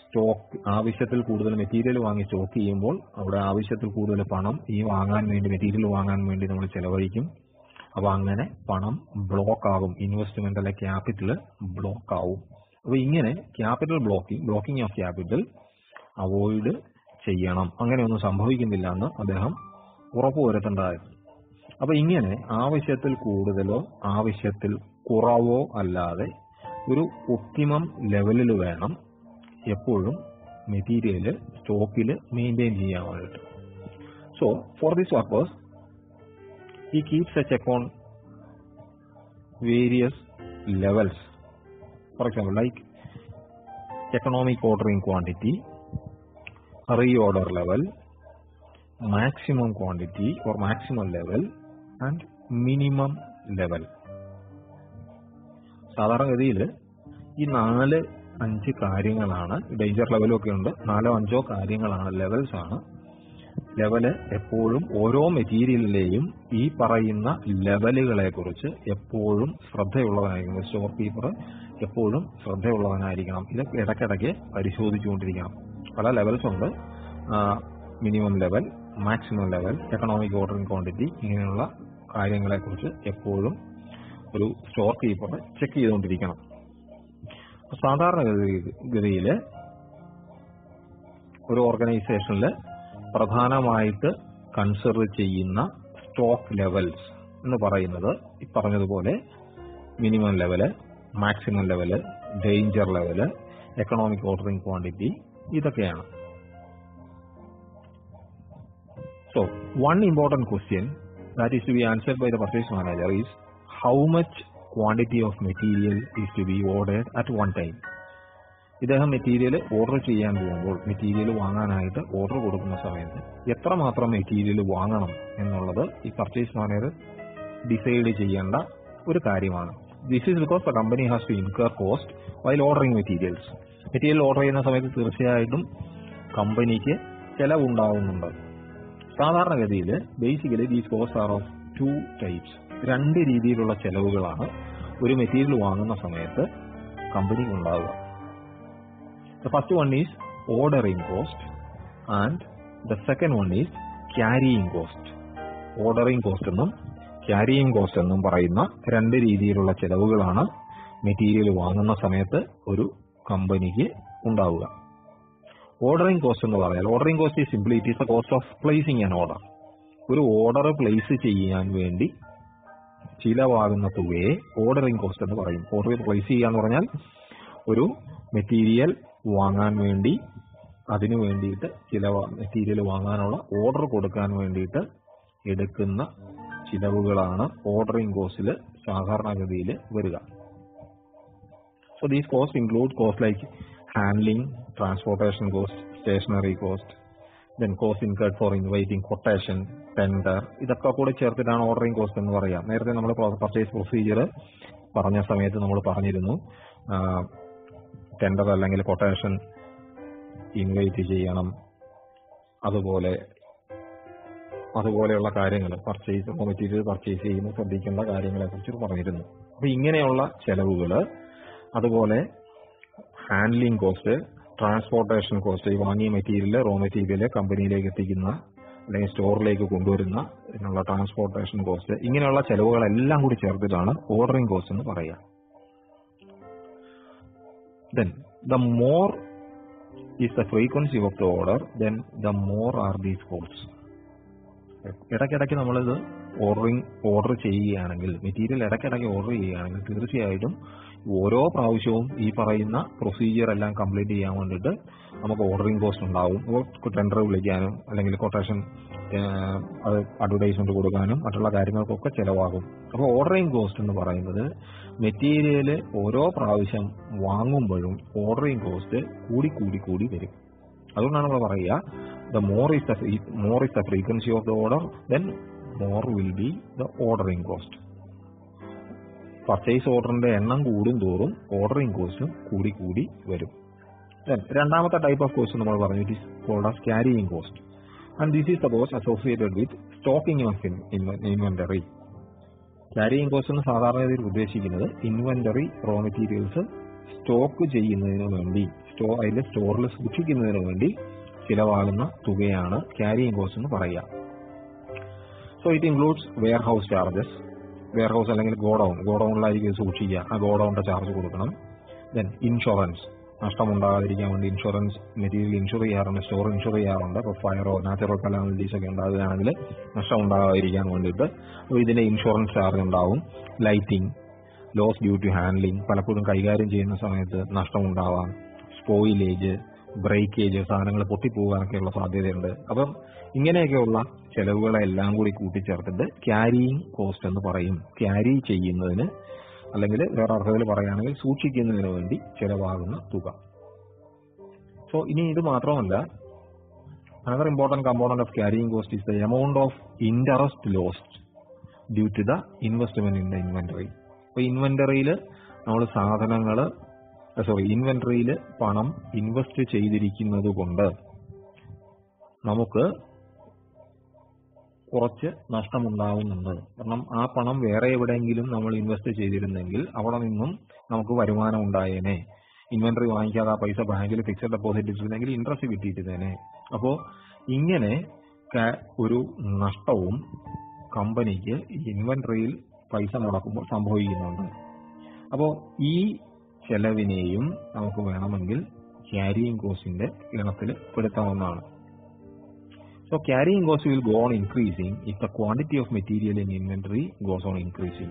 സ്റ്റോക്ക് ആവശ്യത്തിൽ കൂടുതൽ മെറ്റീരിയൽ വാങ്ങി സ്റ്റോക്ക് ചെയ്യുമ്പോൾ അവിടെ ആവശ്യത്തിൽ കൂടുതൽ പണം ഈ വാങ്ങാൻ വേണ്ടി മെറ്റീരിയൽ വാങ്ങാൻ വേണ്ടി നമ്മൾ ചെലവഴിക്കും. അപ്പൊ അങ്ങനെ പണം ബ്ലോക്ക് ആകും. ഇൻവെസ്റ്റ്മെന്റ് അല്ലെ ക്യാപിറ്റൽ ബ്ലോക്ക് ആവും. അപ്പൊ ഇങ്ങനെ capital blocking blocking of capital avoid ചെയ്യണം. അങ്ങനെയൊന്നും സംഭവിക്കുന്നില്ല എന്ന് അദ്ദേഹം ഉറപ്പുവരുത്തേണ്ടതായിരുന്നു. അപ്പൊ ഇങ്ങനെ ആവശ്യത്തിൽ കൂടുതലോ ആവശ്യത്തിൽ കുറവോ അല്ലാതെ ഒരു ഒപ്റ്റിമം ലെവലിൽ വേണം എപ്പോഴും മെറ്റീരിയൽ സ്റ്റോക്കിൽ മെയിന്റെയിൻ ചെയ്യാൻ വേണ്ടിട്ട് so for this purpose he keeps a check various levels for example like economic ordering quantity, reorder level maximum quantity or maximum level and minimum level സാധാരണഗതിയിൽ ഈ നാല് അഞ്ച് കാര്യങ്ങളാണ് ഡേഞ്ചർ ലെവലും ഒക്കെ ഉണ്ട്. നാലോ അഞ്ചോ കാര്യങ്ങളാണ് ലെവൽസ് ആണ്. ലെവൽ എപ്പോഴും ഓരോ മെറ്റീരിയലിലെയും ഈ പറയുന്ന ലെവലുകളെ കുറിച്ച് എപ്പോഴും ശ്രദ്ധയുള്ളവനായിരിക്കണം. സ്റ്റോർ കീപ്പർ എപ്പോഴും ശ്രദ്ധയുള്ളവനായിരിക്കണം. ഇത് ഇടയ്ക്കിടയ്ക്ക് പരിശോധിച്ചുകൊണ്ടിരിക്കണം. പല ലെവൽസ് ഉണ്ട്. Minimum level maximum level economic ordering quantity ഇങ്ങനെയുള്ള കാര്യങ്ങളെ കുറിച്ച് എപ്പോഴും ഒരു സ്റ്റോർ കീപ്പർ ചെക്ക് ചെയ്തുകൊണ്ടിരിക്കണം. സാധാരണ ഗതിയിൽ ഒരു ഓർഗനൈസേഷനിൽ പ്രധാനമായിട്ട് കൺസിഡർ ചെയ്യുന്ന സ്റ്റോക്ക് ലെവൽസ് എന്ന് പറയുന്നത് ഈ പറഞ്ഞതുപോലെ minimum level maximum level danger level economic ordering quantity ഇതൊക്കെയാണ്. So one important question that is to be answered by the purchase manager is how much quantity of material is to be ordered at one time ഇദ്ദേഹം material order ചെയ്യാൻ പോകുമ്പോൾ material വാങ്ങാനായിട്ട് order കൊടുക്കുന്ന സമയത്ത് എത്ര മാത്രം material വാങ്ങണം എന്നുള്ളത് ഈ പർച്ചേസ് മാനേജർ ഡിസൈഡ് ചെയ്യേണ്ട ഒരു കാര്യമാണ്. This is because the company has to incur cost while ordering materials material order ചെയ്യുന്ന സമയത്ത് തീർച്ചയായിട്ടും കമ്പനിക്ക് ചെലവുണ്ടാവുന്നുണ്ട്. സാധാരണഗതിയിൽ basically these cost are of two types രണ്ട് രീതിയിലുള്ള ചെലവുകളാണ് ഒരു മെറ്റീരിയൽ വാങ്ങുന്ന സമയത്ത് കമ്പനിക്ക് ഉണ്ടാവുക. The first one is ordering cost and the second one is carrying cost ordering cost എന്നും ക്യാരിയിങ് കോസ്റ്റ് എന്നും പറയുന്ന രണ്ട് രീതിയിലുള്ള ചെലവുകളാണ് മെറ്റീരിയൽ വാങ്ങുന്ന സമയത്ത് ഒരു കമ്പനിക്ക് ഉണ്ടാവുക. ഓർഡറിംഗ് കോസ്റ്റ് എന്ന് പറയാൻ ordering cost simply it is the cost of placing an order ഒരു ഓർഡർ പ്ലേസ് ചെയ്യാൻ വേണ്ടി ചിലവാകുന്ന തുകയെ ഓർഡറിംഗ് കോസ്റ്റ് എന്ന് പറയും. ഓർഡർ പ്ലേസ് ചെയ്യുക എന്ന് പറഞ്ഞാൽ ഒരു മെറ്റീരിയൽ വാങ്ങാൻ വേണ്ടി അതിനു വേണ്ടിയിട്ട് ചില മെറ്റീരിയൽ വാങ്ങാനുള്ള ഓർഡർ കൊടുക്കാൻ വേണ്ടിയിട്ട് എടുക്കുന്ന ചിലവുകളാണ് ഓർഡറിംഗ് കോസ്റ്റിൽ സാധാരണഗതിയിൽ വരിക. So these cost include cost like handling transportation cost stationery cost then cost incurred for inviting quotation tender ഇതൊക്കെ കൂടെ ചേർത്തിട്ടാണ് ഓർഡറിംഗ് കോസ്റ്റ് എന്ന് പറയാം. നേരത്തെ നമ്മൾ പർച്ചേസ് പ്രൊസീജിയർ പറഞ്ഞ സമയത്ത് നമ്മൾ പറഞ്ഞിരുന്നു. ടെൻഡർ അല്ലെങ്കിൽ കൊട്ടേഷൻ ഇൻവൈറ്റ് ചെയ്യണം. അതുപോലെ അതുപോലെയുള്ള കാര്യങ്ങൾ പർച്ചേസ് മെറ്റീരിയൽ പർച്ചേസ് ചെയ്യുമ്പോൾ ശ്രദ്ധിക്കേണ്ട കാര്യങ്ങളെ കുറിച്ച് പറഞ്ഞിരുന്നു. അപ്പൊ ഇങ്ങനെയുള്ള ചെലവുകൾ അതുപോലെ ഹാൻഡ്ലിംഗ് കോസ്റ്റ് ട്രാൻസ്പോർട്ടേഷൻ കോസ്റ്റ് ഈ വാങ്ങിയ മെറ്റീരിയൽ റോ മെറ്റീരിയൽ കമ്പനിയിലേക്ക് എത്തിക്കുന്ന അല്ലെങ്കിൽ സ്റ്റോറിലേക്ക് കൊണ്ടുവരുന്ന ഇതിനുള്ള ട്രാൻസ്പോർട്ടേഷൻ കോസ്റ്റ് ഇങ്ങനെയുള്ള ചെലവുകളെല്ലാം കൂടി ചേർത്തിട്ടാണ് ഓർഡറിംഗ് കോസ്റ്റ് എന്ന് പറയുക. Then the more is the frequency of the order then the more are these costs. ഇടയ്ക്കിടയ്ക്ക് നമ്മളിത് ഓർഡറിങ് ഓർഡർ ചെയ്യുകയാണെങ്കിൽ മെറ്റീരിയൽ ഇടയ്ക്കിടയ്ക്ക് ഓർഡർ ചെയ്യുകയാണെങ്കിൽ തീർച്ചയായിട്ടും ഓരോ പ്രാവശ്യവും ഈ പറയുന്ന പ്രൊസീജിയർ എല്ലാം കംപ്ലീറ്റ് ചെയ്യാൻ വേണ്ടിയിട്ട് നമുക്ക് ഓർഡറിംഗ് കോസ്റ്റ് ഉണ്ടാവും. ടെൻഡർ വിളിക്കാനും അല്ലെങ്കിൽ കൊട്ടേഷൻ അത് അഡ്വർടൈസ്മെന്റ് കൊടുക്കാനും മറ്റുള്ള കാര്യങ്ങൾക്കൊക്കെ ചിലവാകും. അപ്പോൾ ഓർഡറിംഗ് കോസ്റ്റ് എന്ന് പറയുന്നത് മെറ്റീരിയൽ ഓരോ പ്രാവശ്യം വാങ്ങുമ്പോഴും ഓർഡറിംഗ് കോസ്റ്റ് കൂടി കൂടി കൂടി വരും. അതുകൊണ്ടാണ് നമ്മൾ പറയുക the more is the more is the frequency of the order then more will be the ordering cost purchase ഓർഡറിന്റെ എണ്ണം കൂടും തോറും ഓർഡറിംഗ് കോസ്റ്റും കൂടി കൂടി വരും. രണ്ടാമത്തെ ടൈപ്പ് ഓഫ് കോസ്റ്റ് നമ്മൾ പറഞ്ഞു it is called as carrying cost and this is the cost associated with stocking of inventory carrying cost എന്ന് സാധാരണഗതിയിൽ ഉദ്ദേശിക്കുന്നത് ഇൻവെന്ററി റോ മെറ്റീരിയൽസ് സ്റ്റോക്ക് ചെയ്യുന്നതിന് വേണ്ടി സ്റ്റോ അതിന്റെ സ്റ്റോറിൽ സൂക്ഷിക്കുന്നതിന് വേണ്ടി ചിലവാകുന്ന തുകയാണ് ക്യാരിയിങ് കോസ്റ്റ് എന്ന് പറയുക. So it includes warehouse charges warehouse അല്ലെങ്കിൽ ഗോഡൌൺ ഗോഡൌണിലായിരിക്കും സൂക്ഷിക്കുക. ആ ഗോഡൌണിന്റെ ചാർജ് കൊടുക്കണം. ദെൻ ഇൻഷുറൻസ് നഷ്ടമുണ്ടാകാതിരിക്കാൻ വേണ്ടി ഇൻഷുറൻസ് മെറ്റീരിയൽ ഇൻഷുർ ചെയ്യാറുണ്ട് സ്റ്റോർ ഇൻഷുർ ചെയ്യാറുണ്ട്. ഇപ്പോൾ ഫയറോ നാച്ചുറൽ കലാമിറ്റീസ് ഒക്കെ ഉണ്ടാകുകയാണെങ്കിൽ നഷ്ടം ഉണ്ടാകാതിരിക്കാൻ വേണ്ടിയിട്ട് അപ്പോൾ ഇതിന്റെ ഇൻഷുറൻസ് ചാർജ് ഉണ്ടാവും. Lighting loss due to handling പലപ്പോഴും കൈകാര്യം ചെയ്യുന്ന സമയത്ത് നഷ്ടമുണ്ടാവാം. സ്പോയിലേജ് ബ്രേക്കേജ് സാധനങ്ങൾ പൊട്ടിപ്പോകാനൊക്കെയുള്ള സാധ്യതയുണ്ട്. അപ്പം ഇങ്ങനെയൊക്കെയുള്ള ചെലവുകളെല്ലാം കൂടി കൂട്ടിച്ചേർത്തിട്ട് ക്യാരിയിങ് കോസ്റ്റ് എന്ന് പറയും. ക്യാരി ചെയ്യുന്നതിന് അല്ലെങ്കിൽ വേറെ അർത്ഥത്തിൽ പറയുകയാണെങ്കിൽ സൂക്ഷിക്കുന്നതിന് വേണ്ടി ചെലവാകുന്ന തുക. സോ ഇനി ഇത് മാത്രമല്ല another important component of carrying cost is the amount of interest lost due to the investment in the inventory അപ്പൊ ഇൻവെന്ററിയിൽ നമ്മൾ സാധനങ്ങൾ സോറി ഇൻവെന്ററിയിൽ പണം ഇൻവെസ്റ്റ് ചെയ്തിരിക്കുന്നത് കൊണ്ട് നമുക്ക് കുറച്ച് നഷ്ടമുണ്ടാവുന്നുണ്ട്. കാരണം ആ പണം വേറെ എവിടെയെങ്കിലും നമ്മൾ ഇൻവെസ്റ്റ് ചെയ്തിരുന്നെങ്കിൽ അവിടെ നിന്നും നമുക്ക് വരുമാനം ഉണ്ടായേനെ. ഇൻവെന്ററി വാങ്ങിക്കാതെ ആ പൈസ ബാങ്കിൽ ഫിക്സഡ് ഡെപ്പോസിറ്റ് ഇട്ടിരുന്നെങ്കിൽ ഇൻട്രസ്റ്റ് കിട്ടിയിട്ടിരുന്നേനെ അപ്പോ ഇങ്ങനെ ഒരു നഷ്ടവും കമ്പനിക്ക് ഇൻവെന്ററിയിൽ പൈസ മുടക്കുമ്പോൾ സംഭവിക്കുന്നുണ്ട്. അപ്പോൾ ഈ ചെലവിനെയും നമുക്ക് വേണമെങ്കിൽ ക്യാരിയിങ് കോസ്റ്റിന്റെ ഗണത്തിൽ പെടുത്താവുന്നതാണ്. So carrying cost will go on increasing if the quantity of material in inventory goes on increasing.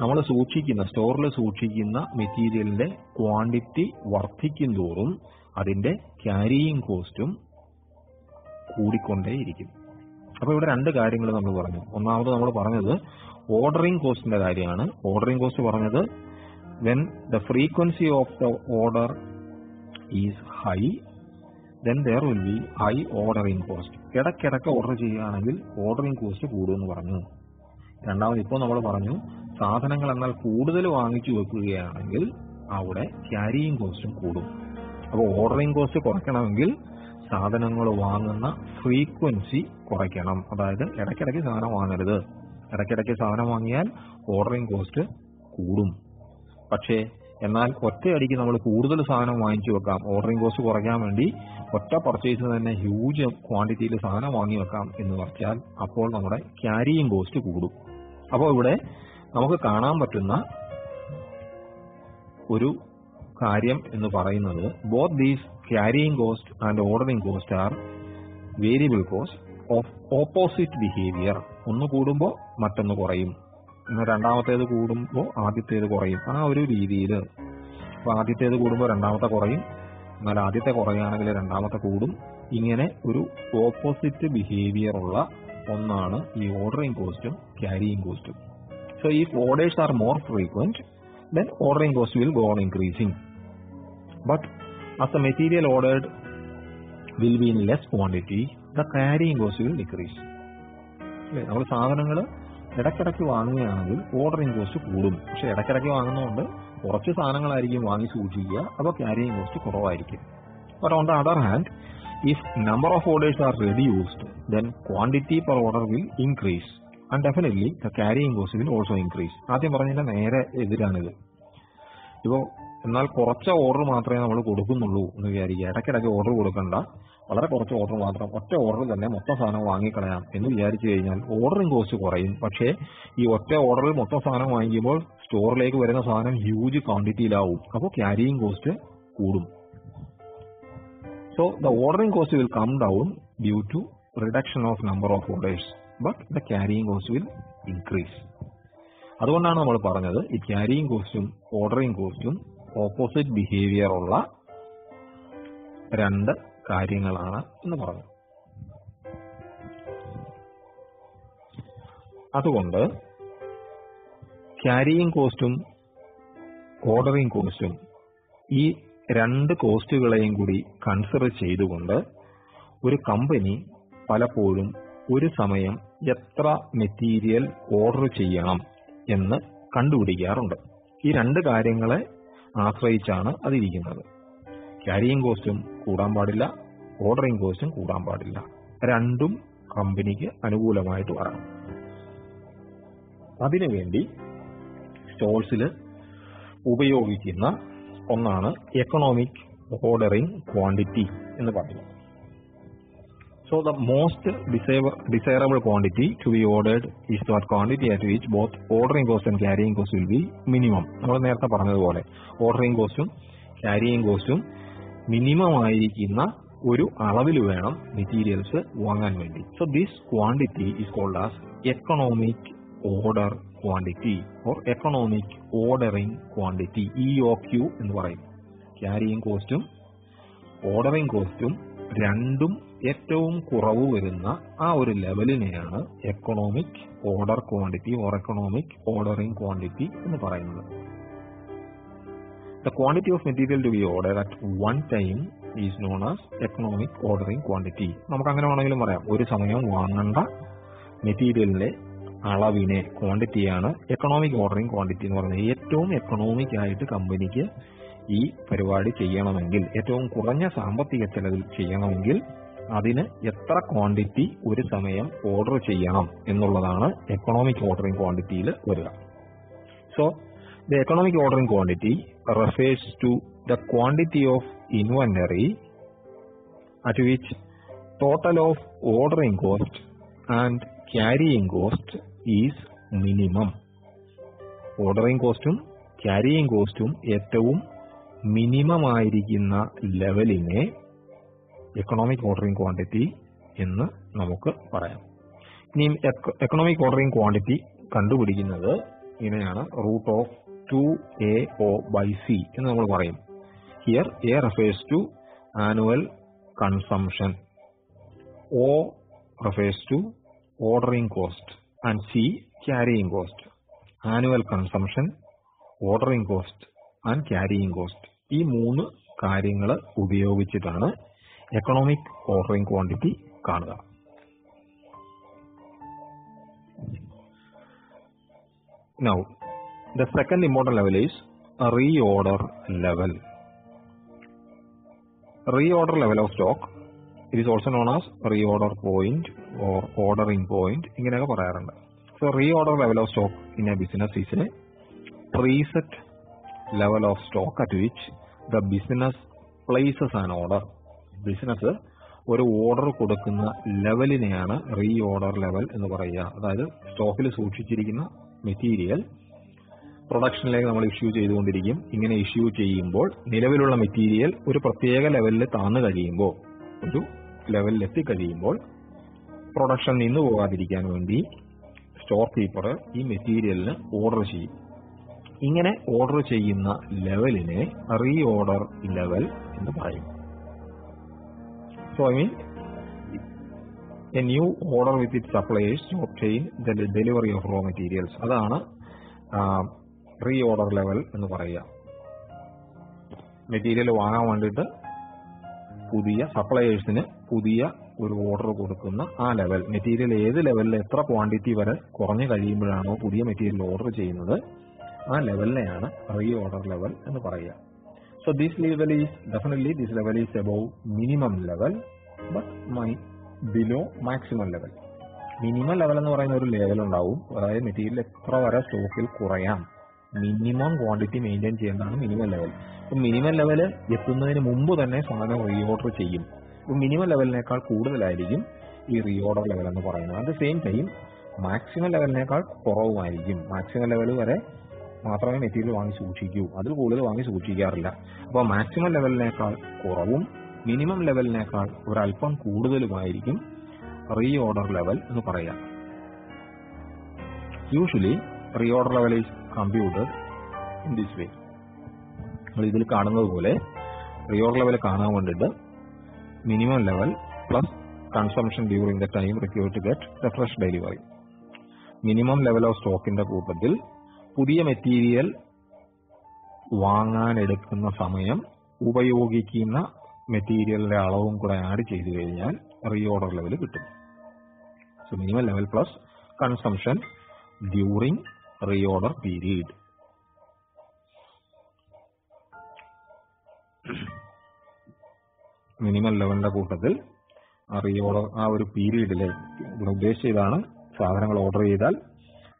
നമ്മൾ സൂക്ഷിക്കുന്ന സ്റ്റോറിൽ സൂക്ഷിക്കുന്ന മെറ്റീരിയലിന്റെ ക്വാണ്ടിറ്റി വർദ്ധിക്കും തോറും അതിന്റെ ക്യാരിയിങ് കോസ്റ്റും കൂടിക്കൊണ്ടേയിരിക്കും. അപ്പൊ ഇവിടെ രണ്ട് കാര്യങ്ങൾ നമ്മൾ പറഞ്ഞു. ഒന്നാമത് നമ്മൾ പറഞ്ഞത് ഓർഡറിംഗ് കോസ്റ്റിന്റെ കാര്യമാണ്. ഓർഡറിംഗ് കോസ്റ്റ് പറഞ്ഞത് when the frequency of the order is high then there will be high ordering cost ഇടയ്ക്കിടയ്ക്ക് ഓർഡർ ചെയ്യുകയാണെങ്കിൽ ഓർഡറിംഗ് കോസ്റ്റ് കൂടുമെന്ന് പറഞ്ഞു. രണ്ടാമത് ഇപ്പോൾ നമ്മൾ പറഞ്ഞു സാധനങ്ങൾ എന്നാൽ കൂടുതൽ വാങ്ങിച്ചു വെക്കുകയാണെങ്കിൽ അവിടെ ക്യാരിയിങ് കോസ്റ്റും കൂടും. അപ്പോൾ ഓർഡറിംഗ് കോസ്റ്റ് കുറയ്ക്കണമെങ്കിൽ സാധനങ്ങൾ വാങ്ങുന്ന ഫ്രീക്വൻസി കുറയ്ക്കണം. അതായത് ഇടയ്ക്കിടയ്ക്ക് സാധനം വാങ്ങരുത്. ഇടയ്ക്കിടയ്ക്ക് സാധനം വാങ്ങിയാൽ ഓർഡറിംഗ് കോസ്റ്റ് കൂടും. പക്ഷേ എന്നാൽ ഒറ്റയടിക്ക് നമ്മൾ കൂടുതൽ സാധനം വാങ്ങിച്ചു വെക്കാം. ഓർഡറിംഗ് കോസ്റ്റ് കുറയ്ക്കാൻ വേണ്ടി ഒറ്റ പർച്ചേസ് തന്നെ ഹ്യൂജ് ക്വാണ്ടിറ്റിയിൽ സാധനം വാങ്ങി വെക്കാം എന്ന് പറഞ്ഞാൽ അപ്പോൾ നമ്മുടെ ക്യാരിയിങ് കോസ്റ്റ് കൂടും. അപ്പോൾ ഇവിടെ നമുക്ക് കാണാൻ പറ്റുന്ന ഒരു കാര്യം എന്ന് പറയുന്നത് both these carrying cost and ordering cost are variable cost of opposite behaviour ഒന്ന് കൂടുമ്പോൾ മറ്റൊന്ന് കുറയും. രണ്ടാമത്തേത് കൂടുമ്പോൾ ആദ്യത്തേത് കുറയും. ആ ഒരു രീതിയിൽ അപ്പൊ ആദ്യത്തേത് കൂടുമ്പോൾ രണ്ടാമത്തെ കുറയും. എന്നാൽ ആദ്യത്തെ കുറയുകയാണെങ്കിൽ രണ്ടാമത്തെ കൂടും. ഇങ്ങനെ ഒരു ഓപ്പോസിറ്റ് ബിഹേവിയർ ഉള്ള ഒന്നാണ് ഈ ഓർഡറിങ് കോസ്റ്റും ക്യാരിയിങ് കോസ്റ്റും സോ ഈ orders are more frequent then ordering cost will go on increasing. But as the material ordered will be in less quantity, the carrying cost will decrease. നമ്മൾ സാധനങ്ങൾ ഇടയ്ക്കിടയ്ക്ക് വാങ്ങുകയാണെങ്കിൽ ഓർഡറിംഗ് കോസ്റ്റ് കൂടും. പക്ഷെ ഇടയ്ക്കിടയ്ക്ക് വാങ്ങുന്നതുകൊണ്ട് കുറച്ച് സാധനങ്ങളായിരിക്കും വാങ്ങി സൂക്ഷിക്കുക. അപ്പോൾ ക്യാരിയിങ് കോസ്റ്റ് കുറവായിരിക്കും. But on the other hand if number of orders are reduced then quantity per order will increase and definitely the carrying cost will also increase ആദ്യം പറഞ്ഞതിന്റെ നേരെ എതിരാണിത്. ഇപ്പോൾ എന്നാൽ കുറച്ച് ഓർഡർ മാത്രമേ നമ്മൾ കൊടുക്കുന്നുള്ളൂ എന്ന് വിചാരിക്കുക. ഇടയ്ക്കിടയ്ക്ക് ഓർഡർ കൊടുക്കണ്ട. വളരെ കുറച്ച് ഓർഡർ മാത്രം ഒറ്റ ഓർഡറിൽ തന്നെ മൊത്തം സാധനം വാങ്ങിക്കളയാം എന്ന് വിചാരിച്ചു കഴിഞ്ഞാൽ ഓർഡറിംഗ് കോസ്റ്റ് കുറയും. പക്ഷേ ഈ ഒറ്റ ഓർഡറിൽ മൊത്തം സാധനം വാങ്ങിക്കുമ്പോൾ സ്റ്റോറിലേക്ക് വരുന്ന സാധനം ഹ്യൂജ് ക്വാണ്ടിറ്റിയിലാവും അപ്പോൾ ക്യാരിയിങ് കോസ്റ്റ് കൂടും. So the ordering cost will come down due to reduction of number of orders but the carrying cost will increase അതുകൊണ്ടാണ് നമ്മൾ പറഞ്ഞത് ഈ ക്യാരിയിങ് കോസ്റ്റും ഓർഡറിംഗ് കോസ്റ്റും ഓപ്പോസിറ്റ് ബിഹേവിയർ ഉള്ള രണ്ട് കാര്യങ്ങളാണ് എന്ന് പറഞ്ഞു. അതുകൊണ്ട് ക്യാരിയിങ് കോസ്റ്റും ഓർഡറിങ് കോസ്റ്റും ഈ രണ്ട് കോസ്റ്റുകളെയും കൂടി കൺസിഡർ ചെയ്തുകൊണ്ട് ഒരു കമ്പനി പലപ്പോഴും ഒരു സമയം എത്ര മെറ്റീരിയൽ ഓർഡർ ചെയ്യണം എന്ന് കണ്ടുപിടിക്കാറുണ്ട്. ഈ രണ്ട് കാര്യങ്ങളെ ആശ്രയിച്ചാണ് അതിരിക്കുന്നത്. ക്യാരിയിങ് കോസ്റ്റും കൂടാൻ പാടില്ല. ഓർഡറിങ് കോസ്റ്റും കൂടാൻ പാടില്ല. രണ്ടും കമ്പനിക്ക് അനുകൂലമായിട്ട് വരണം. അതിനുവേണ്ടി സ്റ്റോൾസിൽ ഉപയോഗിക്കുന്ന ഒന്നാണ് എക്കണോമിക് ഓർഡറിങ് ക്വാണ്ടിറ്റി എന്ന് പറയുന്നത്. So the most desirable quantity to be ordered is that quantity at which both ordering cost and carrying cost will be minimum നമ്മൾ നേരത്തെ പറഞ്ഞതുപോലെ ഓർഡറിംഗ് കോസ്റ്റും ക്യാരിയിങ് കോസ്റ്റും മിനിമം ആയിരിക്കുന്ന ഒരു അളവിൽ വേണം മെറ്റീരിയൽസ് വാങ്ങാൻ വേണ്ടി. So this quantity is called as economic order quantity or economic ordering quantity E O Q എന്ന് പറയും. ക്യാരിയിങ് കോസ്റ്റും ഓർഡറിംഗ് കോസ്റ്റും രണ്ടും ഏറ്റവും കുറവ് വരുന്ന ആ ഒരു ലെവലിനെയാണ് economic order quantity or economic ordering quantity എന്ന് പറയുന്നത്. The quantity of material to be ordered at one time is known as economic ordering quantity നമുക്ക് അങ്ങനെ വേണമെങ്കിലും പറയാം. ഒരു സമയം വാങ്ങേണ്ട മെറ്റീരിയലിന്റെ അളവിനെ ക്വാണ്ടിറ്റിയാണ് എക്കണോമിക് ഓർഡറിംഗ് ക്വാണ്ടിറ്റി എന്ന് പറയുന്നത്. ഏറ്റവും എക്കണോമിക് ആയിട്ട് കമ്പനിക്ക് ഈ പരിപാടി ചെയ്യണമെങ്കിൽ ഏറ്റവും കുറഞ്ഞ സാമ്പത്തിക ചെലവിൽ ചെയ്യണമെങ്കിൽ അതിന് എത്ര ക്വാണ്ടിറ്റി ഒരു സമയം ഓർഡർ ചെയ്യണം എന്നുള്ളതാണ് എക്കണോമിക് ഓർഡറിംഗ് ക്വാണ്ടിറ്റിയിൽ വരിക. So the economic ordering quantity refers to the quantity of inventory at which total of ordering cost and carrying cost is minimum ordering കോസ്റ്റും ക്യാരിയിങ് കോസ്റ്റും ഏറ്റവും മിനിമം ആയിരിക്കുന്ന ലെവലിനെ എക്കണോമിക് ഓർഡറിംഗ് ക്വാണ്ടിറ്റി എന്ന് നമുക്ക് പറയാം. ഇനി എക്കണോമിക് ഓർഡറിംഗ് ക്വാണ്ടിറ്റി കണ്ടുപിടിക്കുന്നത് ഇങ്ങനെയാണ്. Root of two A O by C എന്ന് നമ്മൾ പറയും. Here A refers to annual consumption O refers to ordering cost and C carrying cost annual consumption ordering cost and carrying cost ഈ മൂന്ന് കാര്യങ്ങൾ ഉപയോഗിച്ചിട്ടാണ് economic ordering quantity കാണുക. Now, the second important level is reorder level. Reorder level of stock, it is also known as reorder point or ordering point. ഇങ്ങനെയൊക്കെ പറയാറുണ്ട് so reorder level of stock in a business is a preset level of stock at which the business places an order business ഒരു order കൊടുക്കുന്ന ലെവലിനെയാണ് re order level എന്ന് പറയുക അതായത് സ്റ്റോക്കിൽ സൂക്ഷിച്ചിരിക്കുന്ന മെറ്റീരിയൽ പ്രൊഡക്ഷനിലേക്ക് നമ്മൾ ഇഷ്യൂ ചെയ്തുകൊണ്ടിരിക്കും. ഇങ്ങനെ ഇഷ്യൂ ചെയ്യുമ്പോൾ നിലവിലുള്ള മെറ്റീരിയൽ ഒരു പ്രത്യേക ലെവലിൽ താന്നു കഴിയുമ്പോൾ ഒരു ലെവലിൽ എത്തിക്കഴിയുമ്പോൾ പ്രൊഡക്ഷൻ നിന്നു പോകാതിരിക്കാൻ വേണ്ടി സ്റ്റോർ കീപ്പർ ഈ മെറ്റീരിയലിന് ഓർഡർ ചെയ്യും. ഇങ്ങനെ ഓർഡർ ചെയ്യുന്ന ലെവലിനെ റീ ഓർഡർ ലെവൽ എന്ന് പറയും. So I mean a new order with it supplies to the delivery of raw materials അതാണ് റീ ഓർഡർ ലെവൽ എന്ന് പറയുക. മെറ്റീരിയൽ വാങ്ങാൻ വേണ്ടിയിട്ട് പുതിയ സപ്ലയേഴ്സിന് പുതിയ ഒരു ഓർഡർ കൊടുക്കുന്ന ആ ലെവൽ മെറ്റീരിയൽ ഏത് ലെവലിൽ എത്ര ക്വാണ്ടിറ്റി വരെ കുറഞ്ഞു കഴിയുമ്പോഴാണോ പുതിയ മെറ്റീരിയൽ ഓർഡർ ചെയ്യുന്നത്? ആ ലെവലിനെയാണ് റീ ഓർഡർ ലെവൽ എന്ന് പറയുക. So this level is definitely this level is above minimum level but my below maximum level minimum level എന്ന് പറയുന്ന ഒരു ലെവൽ ഉണ്ടാവും. അതായത് മെറ്റീരിയൽ എത്ര വരെ സ്റ്റോക്കിൽ കുറയാം. മിനിമം ക്വാണ്ടിറ്റി മെയിന്റെയിൻ ചെയ്യുന്നതാണ് മിനിമം ലെവൽ അപ്പം മിനിമം ലെവൽ എത്തുന്നതിന് മുമ്പ് തന്നെ സാധനം റീഓർഡർ ചെയ്യും. അപ്പം മിനിമം ലെവലിനേക്കാൾ കൂടുതലായിരിക്കും ഈ റീഓർഡർ ലെവൽ എന്ന് പറയുന്നത്. അറ്റ് സെയിം ടൈം മാക്സിമം ലെവലിനേക്കാൾ കുറവുമായിരിക്കും. മാക്സിമം ലെവൽ വരെ മാത്രമേ മെറ്റീരിയൽ വാങ്ങി സൂക്ഷിക്കൂ. അതിൽ കൂടുതൽ വാങ്ങി സൂക്ഷിക്കാറില്ല. അപ്പോൾ മാക്സിമം ലെവലിനേക്കാൾ കുറവും മിനിമം ലെവലിനേക്കാൾ ഒരല്പം കൂടുതലുമായിരിക്കും റീ ഓർഡർ ലെവൽ എന്ന് പറയാം usually reorder level is computed in this way നമ്മൾ ഇതിൽ കാണുന്നത് പോലെ റീഓർഡർ ലെവൽ കാണാൻ വേണ്ടിയിട്ട് minimum level plus consumption during the time require to get the fresh delivery minimum level of സ്റ്റോക്കിന്റെ കൂട്ടത്തിൽ പുതിയ മെറ്റീരിയൽ വാങ്ങാൻ എടുക്കുന്ന സമയം ഉപയോഗിക്കുന്ന മെറ്റീരിയലിന്റെ അളവും കൂടെ ആഡ് ചെയ്തു കഴിഞ്ഞാൽ റീഓർഡർ ലെവൽ കിട്ടും. So minimum level plus consumption during reorder period minimum ലെവലിന്റെ കൂട്ടത്തിൽ ആ റീഓർഡർ ആ ഒരു പീരീഡിലെ ഇവിടെ ഉദ്ദേശിച്ച ഇതാണ് സാധനങ്ങൾ ഓർഡർ ചെയ്താൽ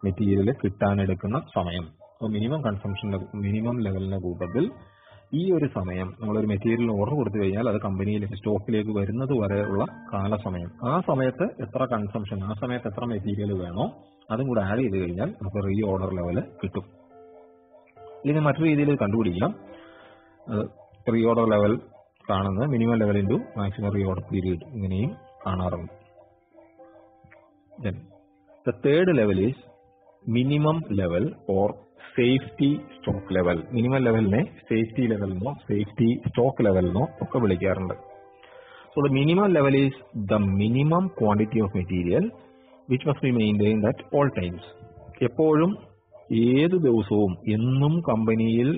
മെറ്റീരിയൽ കിട്ടാനെടുക്കുന്ന സമയം. അപ്പോൾ മിനിമം കൺസംഷന്റെ മിനിമം ലെവലിന്റെ കൂട്ടത്തിൽ ഈ ഒരു സമയം നമ്മളൊരു മെറ്റീരിയൽ ഓർഡർ കൊടുത്തു കഴിഞ്ഞാൽ അത് കമ്പനിയിലേക്ക് സ്റ്റോക്കിലേക്ക് വരുന്നത് വരെയുള്ള കാലസമയം. ആ സമയത്ത് എത്ര കൺസംഷൻ ആ സമയത്ത് എത്ര മെറ്റീരിയൽ വേണോ അതും കൂടെ ആഡ് ചെയ്ത് കഴിഞ്ഞാൽ നമുക്ക് റീ ഓർഡർ ലെവൽ കിട്ടും. ഇതിന് മറ്റൊരു രീതിയിൽ കണ്ടുപിടിക്കാം റീ ഓർഡർ ലെവൽ കാണുന്നത് minimum level into maximum reorder period ഇങ്ങനെയും കാണാറുണ്ട്. Third level is minimum level or safety stock level minimum ലെവലിനെ safety level എന്നോ സേഫ്റ്റി സ്റ്റോക്ക് ലെവൽ എന്നോ ഒക്കെ വിളിക്കാറുണ്ട്. So the minimum level is the minimum quantity of material which must be maintain that all times എപ്പോഴും ഏത് ദിവസവും എന്നും കമ്പനിയിൽ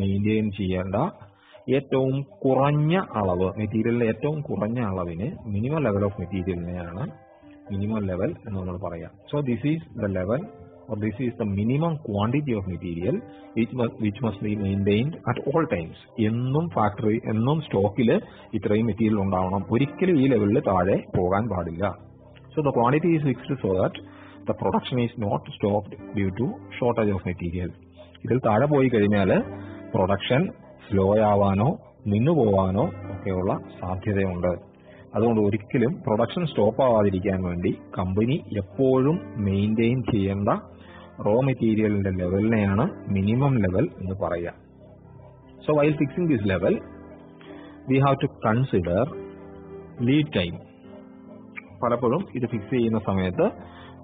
maintain ചെയ്യേണ്ട ഏറ്റവും കുറഞ്ഞ അളവ് മെറ്റീരിയലിന്റെ ഏറ്റവും കുറഞ്ഞ അളവിന് മിനിമം ലെവൽ ഓഫ് മെറ്റീരിയലിനെയാണ് മിനിമം ലെവൽ എന്ന് നമ്മൾ പറയാം. So this is the level or this is the minimum quantity of material which must be maintained at all times. എന്നും ഫാക്ടറി എന്നും സ്റ്റോക്കിൽ ഇത്രയും മെറ്റീരിയൽ ഉണ്ടാവണം. ഒരിക്കലും ഈ ലെവലിൽ താഴെ പോകാൻ പാടില്ല. So the quantity is fixed so that the production is not stopped due to shortage of material. ഇതിൽ താഴെ പോയി കഴിഞ്ഞാൽ പ്രൊഡക്ഷൻ സ്ലോ ആവാനോ നിന്നു പോവാനോ ഒക്കെയുള്ള സാധ്യതയുണ്ട്. അതുകൊണ്ട് ഒരിക്കലും പ്രൊഡക്ഷൻ സ്റ്റോപ്പ് ആവാതിരിക്കാൻ വേണ്ടി കമ്പനി എപ്പോഴും മെയിന്റെയിൻ ചെയ്യേണ്ട റോ മെറ്റീരിയലിന്റെ ലെവലിനെയാണ് മിനിമം ലെവൽ എന്ന് പറയുക. So while fixing this level we have to consider lead time പലപ്പോഴും ഇത് ഫിക്സ് ചെയ്യുന്ന സമയത്ത്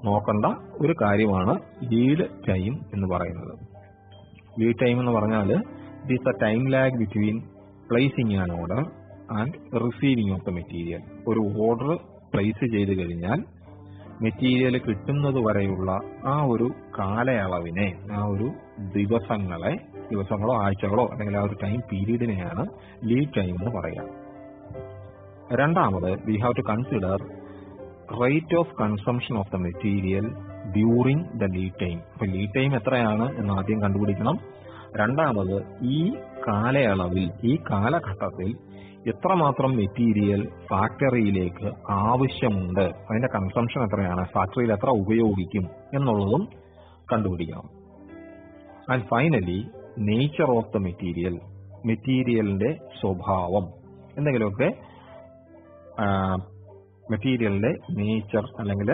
നോക്കേണ്ട ഒരു കാര്യമാണ് ലീഡ് ടൈം എന്ന് പറയുന്നത്. ലീഡ് ടൈം എന്ന് പറഞ്ഞാൽ it is the time lag between placing an order and receiving of the material ഒരു ഓർഡർ പ്ലേസ് ചെയ്ത് കഴിഞ്ഞാൽ മെറ്റീരിയൽ കിട്ടുന്നത് വരെയുള്ള ആ ഒരു കാലയളവിനെ ആ ഒരു ദിവസങ്ങളെ ദിവസങ്ങളോ ആഴ്ചകളോ അല്ലെങ്കിൽ ആ ഒരു ടൈം പീരീഡിനെയാണ് ലീഡ് ടൈം എന്ന് പറയുക. രണ്ടാമത് we have to consider rate of consumption of the material during the lead time അപ്പൊ ലീഡ് ടൈം എത്രയാണ് എന്ന് ആദ്യം കണ്ടുപിടിക്കണം. രണ്ടാമത് ഈ കാലയളവിൽ ഈ കാലഘട്ടത്തിൽ എത്രമാത്രം മെറ്റീരിയൽ ഫാക്ടറിയിലേക്ക് ആവശ്യമുണ്ട്? അതിന്റെ കൺസംഷൻ എത്രയാണ്? ഫാക്ടറിയിൽ എത്ര ഉപയോഗിക്കും എന്നുള്ളതും കണ്ടുപിടിക്കണം. And finally nature of the material മെറ്റീരിയലിന്റെ സ്വഭാവം. എന്തെങ്കിലുമൊക്കെ മെറ്റീരിയലിന്റെ നേച്ചർ അല്ലെങ്കിൽ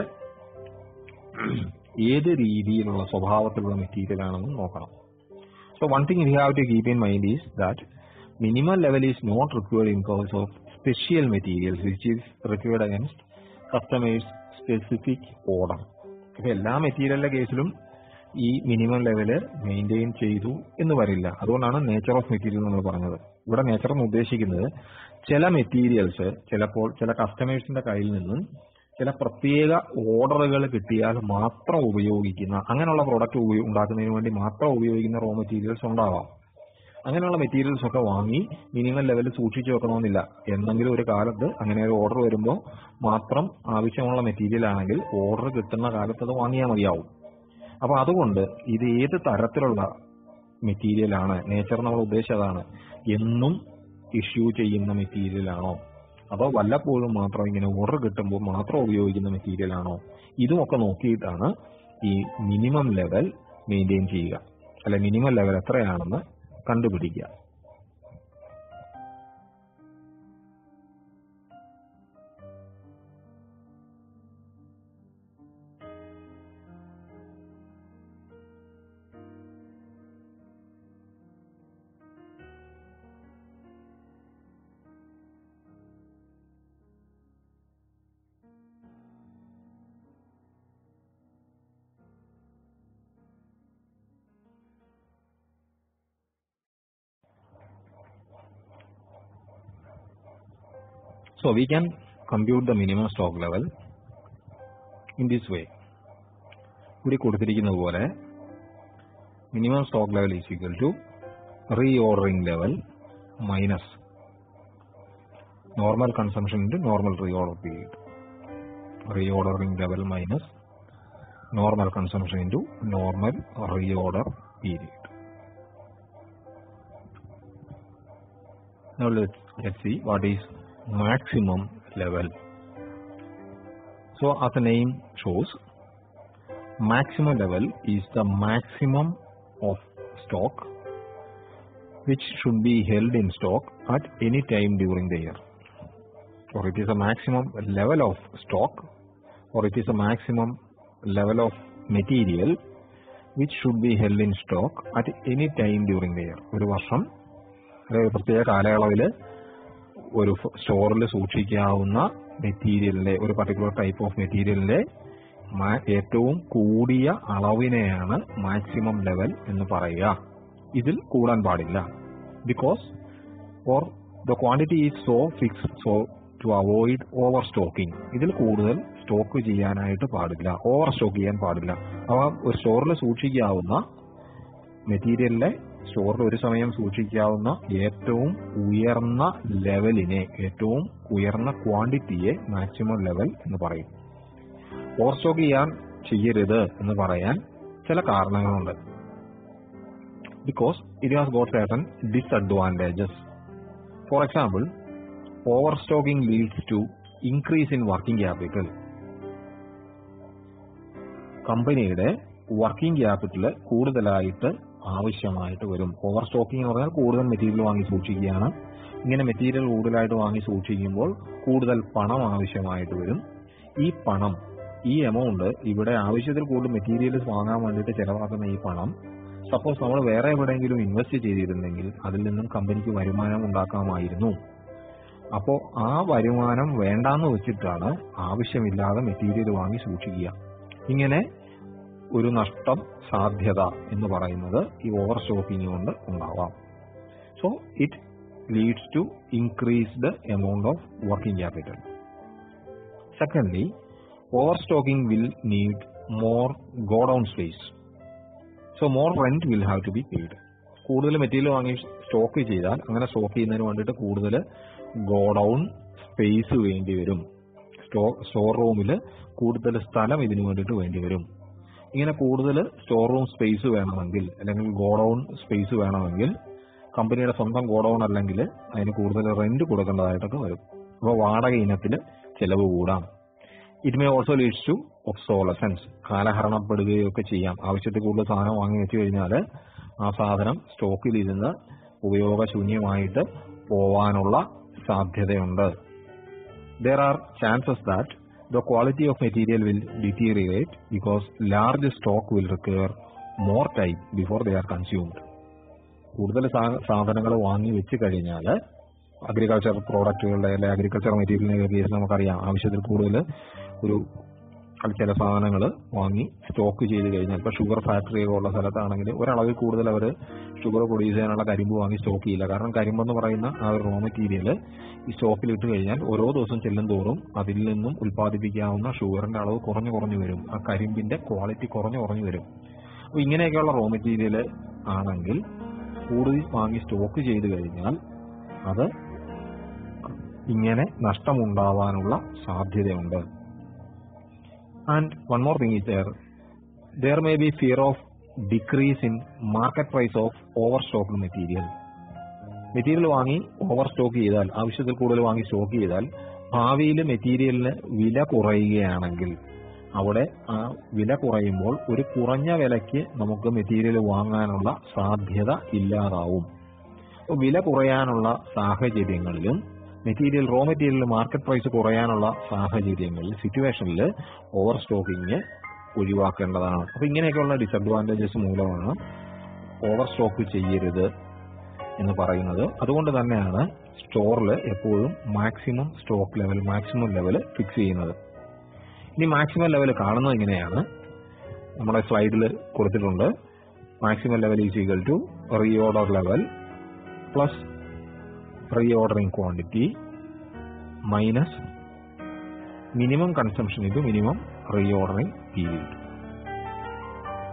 ഏത് രീതിയിലുള്ള സ്വഭാവത്തിലുള്ള മെറ്റീരിയൽ ആണെന്ന് നോക്കണം. So one thing you have to keep in mind is that minimum level is not required in case of special materials which is required against customers specific order അപ്പൊ എല്ലാ മെറ്റീരിയലിന്റെ കേസിലും ഈ മിനിമം ലെവൽ മെയിന്റെയിൻ ചെയ്തു എന്ന് വരില്ല. അതുകൊണ്ടാണ് nature of material നമ്മൾ പറഞ്ഞത്. ഇവിടെ നേച്ചർ എന്ന് ഉദ്ദേശിക്കുന്നത് ചില മെറ്റീരിയൽസ് ചിലപ്പോൾ ചില കസ്റ്റമേഴ്സിന്റെ കയ്യിൽ നിന്നും ചില പ്രത്യേക ഓർഡറുകൾ കിട്ടിയാൽ മാത്രം ഉപയോഗിക്കുന്ന അങ്ങനെയുള്ള പ്രോഡക്റ്റ് ഉണ്ടാക്കുന്നതിന് വേണ്ടി മാത്രം ഉപയോഗിക്കുന്ന റോ മെറ്റീരിയൽസ് ഉണ്ടാവാം. അങ്ങനെയുള്ള മെറ്റീരിയൽസ് ഒക്കെ വാങ്ങി മിനിമം ലെവലിൽ സൂക്ഷിച്ചു വെക്കണമെന്നില്ല. എന്തെങ്കിലും ഒരു കാലത്ത് അങ്ങനെ ഒരു ഓർഡർ വരുമ്പോൾ മാത്രം ആവശ്യമുള്ള മെറ്റീരിയൽ ആണെങ്കിൽ ഓർഡർ കിട്ടുന്ന കാലത്ത് അത് വാങ്ങിയാൽ മതിയാവും. അപ്പൊ അതുകൊണ്ട് ഇത് ഏത് തരത്തിലുള്ള മെറ്റീരിയൽ ആണ് നേച്ചർ നമ്മൾ ഉദ്ദേശിച്ചതാണ്. എന്നും ഇഷ്യൂ ചെയ്യുന്ന മെറ്റീരിയൽ ആണോ അതോ വല്ലപ്പോഴും മാത്രം ഇങ്ങനെ ഓർഡർ കിട്ടുമ്പോൾ മാത്രം ഉപയോഗിക്കുന്ന മെറ്റീരിയൽ ആണോ ഇതുമൊക്കെ നോക്കിയിട്ടാണ് ഈ മിനിമം ലെവൽ മെയിന്റെയിൻ ചെയ്യുക. അല്ലെ മിനിമം ലെവൽ എത്രയാണെന്ന് കണ്ടുപിടിക്കുക. So we can compute the minimum stock level in this way. ഇവിടെ കൊടുത്തിരിക്കുന്നത് പോലെ minimum stock level is equal to reordering level minus normal consumption into normal reorder period reordering level minus normal consumption into normal reorder period. Now let's let's see what maximum level. So as the name shows, maximum level is the maximum of stock which should be held in stock at any time during the year. Or it is a maximum level of stock or it is a maximum level of material which should be held in stock at any time during the year. ഒരു വർഷം ഒരു പ്രത്യേക കാലയളവിൽ ഒരു സ്റ്റോറിൽ സൂക്ഷിക്കാവുന്ന മെറ്റീരിയലിന്റെ ഒരു particular type of മെറ്റീരിയലിന്റെ ഏറ്റവും കൂടിയ അളവിനെയാണ് മാക്സിമം ലെവൽ എന്ന് പറയുക. ഇതിൽ കൂടാൻ പാടില്ല. Because or the quantity is so fix so to avoid overstocking ഇതിൽ കൂടുതൽ സ്റ്റോക്ക് ചെയ്യാനായിട്ട് പാടില്ല. ഓവർ സ്റ്റോക്ക് ചെയ്യാൻ പാടില്ല. അവ ഒരു സ്റ്റോറിൽ സൂക്ഷിക്കാവുന്ന മെറ്റീരിയലിലെ സ്റ്റോറിൽ ഒരു സമയം സൂക്ഷിക്കാവുന്ന ഏറ്റവും ഉയർന്ന ലെവലിനെ ഏറ്റവും ഉയർന്ന ക്വാണ്ടിറ്റിയെ മാക്സിമം ലെവൽ എന്ന് പറയും. ഓവർ സ്റ്റോക്ക് ചെയ്യാൻ ചെയ്യരുത് എന്ന് പറയാൻ ചില കാരണങ്ങളുണ്ട്. Because it has got dis disadvantages for example overstocking leads to increase in working capital കമ്പനിയുടെ വർക്കിംഗ് ക്യാപിറ്റൽ കൂടുതലായിട്ട് ആവശ്യമായിട്ട് വരും. ഓവർ സ്റ്റോക്കിംഗ് എന്ന് പറഞ്ഞാൽ കൂടുതൽ മെറ്റീരിയൽ വാങ്ങി സൂക്ഷിക്കുകയാണ്. ഇങ്ങനെ മെറ്റീരിയൽ കൂടുതലായിട്ട് വാങ്ങി സൂക്ഷിക്കുമ്പോൾ കൂടുതൽ പണം ആവശ്യമായിട്ട് വരും. ഈ പണം ഈ എമൗണ്ട് ഇവിടെ ആവശ്യത്തിൽ കൂടുതൽ മെറ്റീരിയൽസ് വാങ്ങാൻ വേണ്ടിയിട്ട് ചെലവാക്കുന്ന ഈ പണം സപ്പോസ് നമ്മൾ വേറെ എവിടെയെങ്കിലും ഇൻവെസ്റ്റ് ചെയ്തിരുന്നെങ്കിൽ അതിൽ നിന്നും കമ്പനിക്ക് വരുമാനം ഉണ്ടാക്കാമായിരുന്നു. അപ്പോ ആ വരുമാനം വേണ്ടാന്ന് വെച്ചിട്ടാണ് ആവശ്യമില്ലാതെ മെറ്റീരിയൽ വാങ്ങി സൂക്ഷിക്കുക. ഇങ്ങനെ ഒരു നഷ്ടം സാധ്യത എന്ന് പറയുന്നത് ഈ ഓവർ സ്റ്റോക്കിംഗ് കൊണ്ട് ഉണ്ടാവാം. So it leads to increased amount of working capital secondly overstocking will need more godown space so more rent will have to be paid കൂടുതൽ മെറ്റീരിയൽ വാങ്ങി സ്റ്റോക്ക് ചെയ്താൽ അങ്ങനെ സ്റ്റോക്ക് ചെയ്യുന്നതിന് വേണ്ടിയിട്ട് കൂടുതൽ ഗോഡൗൺ സ്പേസ് വേണ്ടി വരും. സ്റ്റോർ റൂമിൽ കൂടുതൽ സ്ഥലം ഇതിനു വേണ്ടിയിട്ട് വേണ്ടി വരും. ഇങ്ങനെ കൂടുതൽ സ്റ്റോർ റൂം സ്പേസ് വേണമെങ്കിൽ അല്ലെങ്കിൽ ഗോഡൌൺ സ്പേസ് വേണമെങ്കിൽ കമ്പനിയുടെ സ്വന്തം ഗോഡൌൺ അല്ലെങ്കിൽ അതിന് കൂടുതൽ റെന്റ് കൊടുക്കേണ്ടതായിട്ടൊക്കെ വരും. അപ്പോൾ വാടക ഇനത്തിൽ ചെലവ് കൂടാം. It may also leads to obsolescence കാലഹരണപ്പെടുകയൊക്കെ ചെയ്യാം. ആവശ്യത്തിൽ കൂടുതൽ സാധനം വാങ്ങി വെച്ച് കഴിഞ്ഞാൽ ആ സാധനം സ്റ്റോക്കിൽ ഇരുന്ന് ഉപയോഗശൂന്യമായിട്ട് പോവാനുള്ള സാധ്യതയുണ്ട്. There are chances that the quality of material will deteriorate because large stock will require more time before they are consumed. കൂടുതൽ സാധനങ്ങൾ വാങ്ങി വെച്ച് കഴിഞ്ഞാൽ അഗ്രികൾച്ചർ പ്രോഡക്റ്റുകളുടെ അല്ലെങ്കിൽ അഗ്രികൾച്ചർ മെറ്റീരിയലിന്റെ കേസിൽ നമുക്കറിയാം ആവശ്യത്തിൽ കൂടുതൽ ഒരു ചില സാധനങ്ങൾ വാങ്ങി സ്റ്റോക്ക് ചെയ്ത് കഴിഞ്ഞാൽ ഇപ്പോൾ ഷുഗർ ഫാക്ടറി ഉള്ള സ്ഥലത്താണെങ്കിൽ ഒരളവിൽ കൂടുതൽ അവർ ഷുഗർ പ്രൊഡ്യൂസ് ചെയ്യാനുള്ള കരിമ്പ് വാങ്ങി സ്റ്റോക്ക് ചെയ്യില്ല. കാരണം കരിമ്പെന്ന് പറയുന്ന ആ ഒരു റോ മെറ്റീരിയൽ ഈ സ്റ്റോക്കിൽ ഇട്ട് കഴിഞ്ഞാൽ ഓരോ ദിവസം ചെല്ലും തോറും അതിൽ നിന്നും ഉൽപ്പാദിപ്പിക്കാവുന്ന ഷുഗറിന്റെ അളവ് കുറഞ്ഞു കുറഞ്ഞു വരും. ആ കരിമ്പിന്റെ ക്വാളിറ്റി കുറഞ്ഞു കുറഞ്ഞു വരും. അപ്പോൾ ഇങ്ങനെയൊക്കെയുള്ള റോ മെറ്റീരിയൽ ആണെങ്കിൽ കൂടുതൽ വാങ്ങി സ്റ്റോക്ക് ചെയ്ത് കഴിഞ്ഞാൽ അത് ഇങ്ങനെ നഷ്ടമുണ്ടാവാനുള്ള സാധ്യതയുണ്ട്. And one more thing is there, there may be fear of decrease in market price of overstocked material. Material വാങ്ങി ഓവർ സ്റ്റോക്ക് ചെയ്താൽ ആവശ്യത്തിൽ കൂടുതൽ വാങ്ങി സ്റ്റോക്ക് ചെയ്താൽ ഭാവിയിൽ മെറ്റീരിയലിന് വില കുറയുകയാണെങ്കിൽ അവിടെ ആ വില കുറയുമ്പോൾ ഒരു കുറഞ്ഞ വിലയ്ക്ക് നമുക്ക് മെറ്റീരിയൽ വാങ്ങാനുള്ള സാധ്യത ഇല്ലാതാവും വില കുറയാനുള്ള സാഹചര്യങ്ങളിലും material raw material market price കുറയാനുള്ള സാഹചര്യങ്ങളിൽ സിറ്റുവേഷനിൽ ഓവർ സ്റ്റോക്കിങ് ഒഴിവാക്കേണ്ടതാണ്. അപ്പൊ ഇങ്ങനെയൊക്കെയുള്ള ഡിസഡ്വാന്റേജസ് മൂലമാണ് ഓവർ സ്റ്റോക്ക് ചെയ്യരുത് എന്ന് പറയുന്നത്. അതുകൊണ്ട് തന്നെയാണ് സ്റ്റോറിൽ എപ്പോഴും maximum stock level maximum level fix ചെയ്യുന്നത്. ഇനി മാക്സിമം ലെവൽ കാണുന്നത് ഇങ്ങനെയാണ്. നമ്മുടെ സ്ലൈഡിൽ കൊടുത്തിട്ടുണ്ട്. Maximum level is equal to reorder level plus reordering quantity minus minimum consumption ഇത് മിനിമം റീഓർഡറിംഗ് പീരീഡ്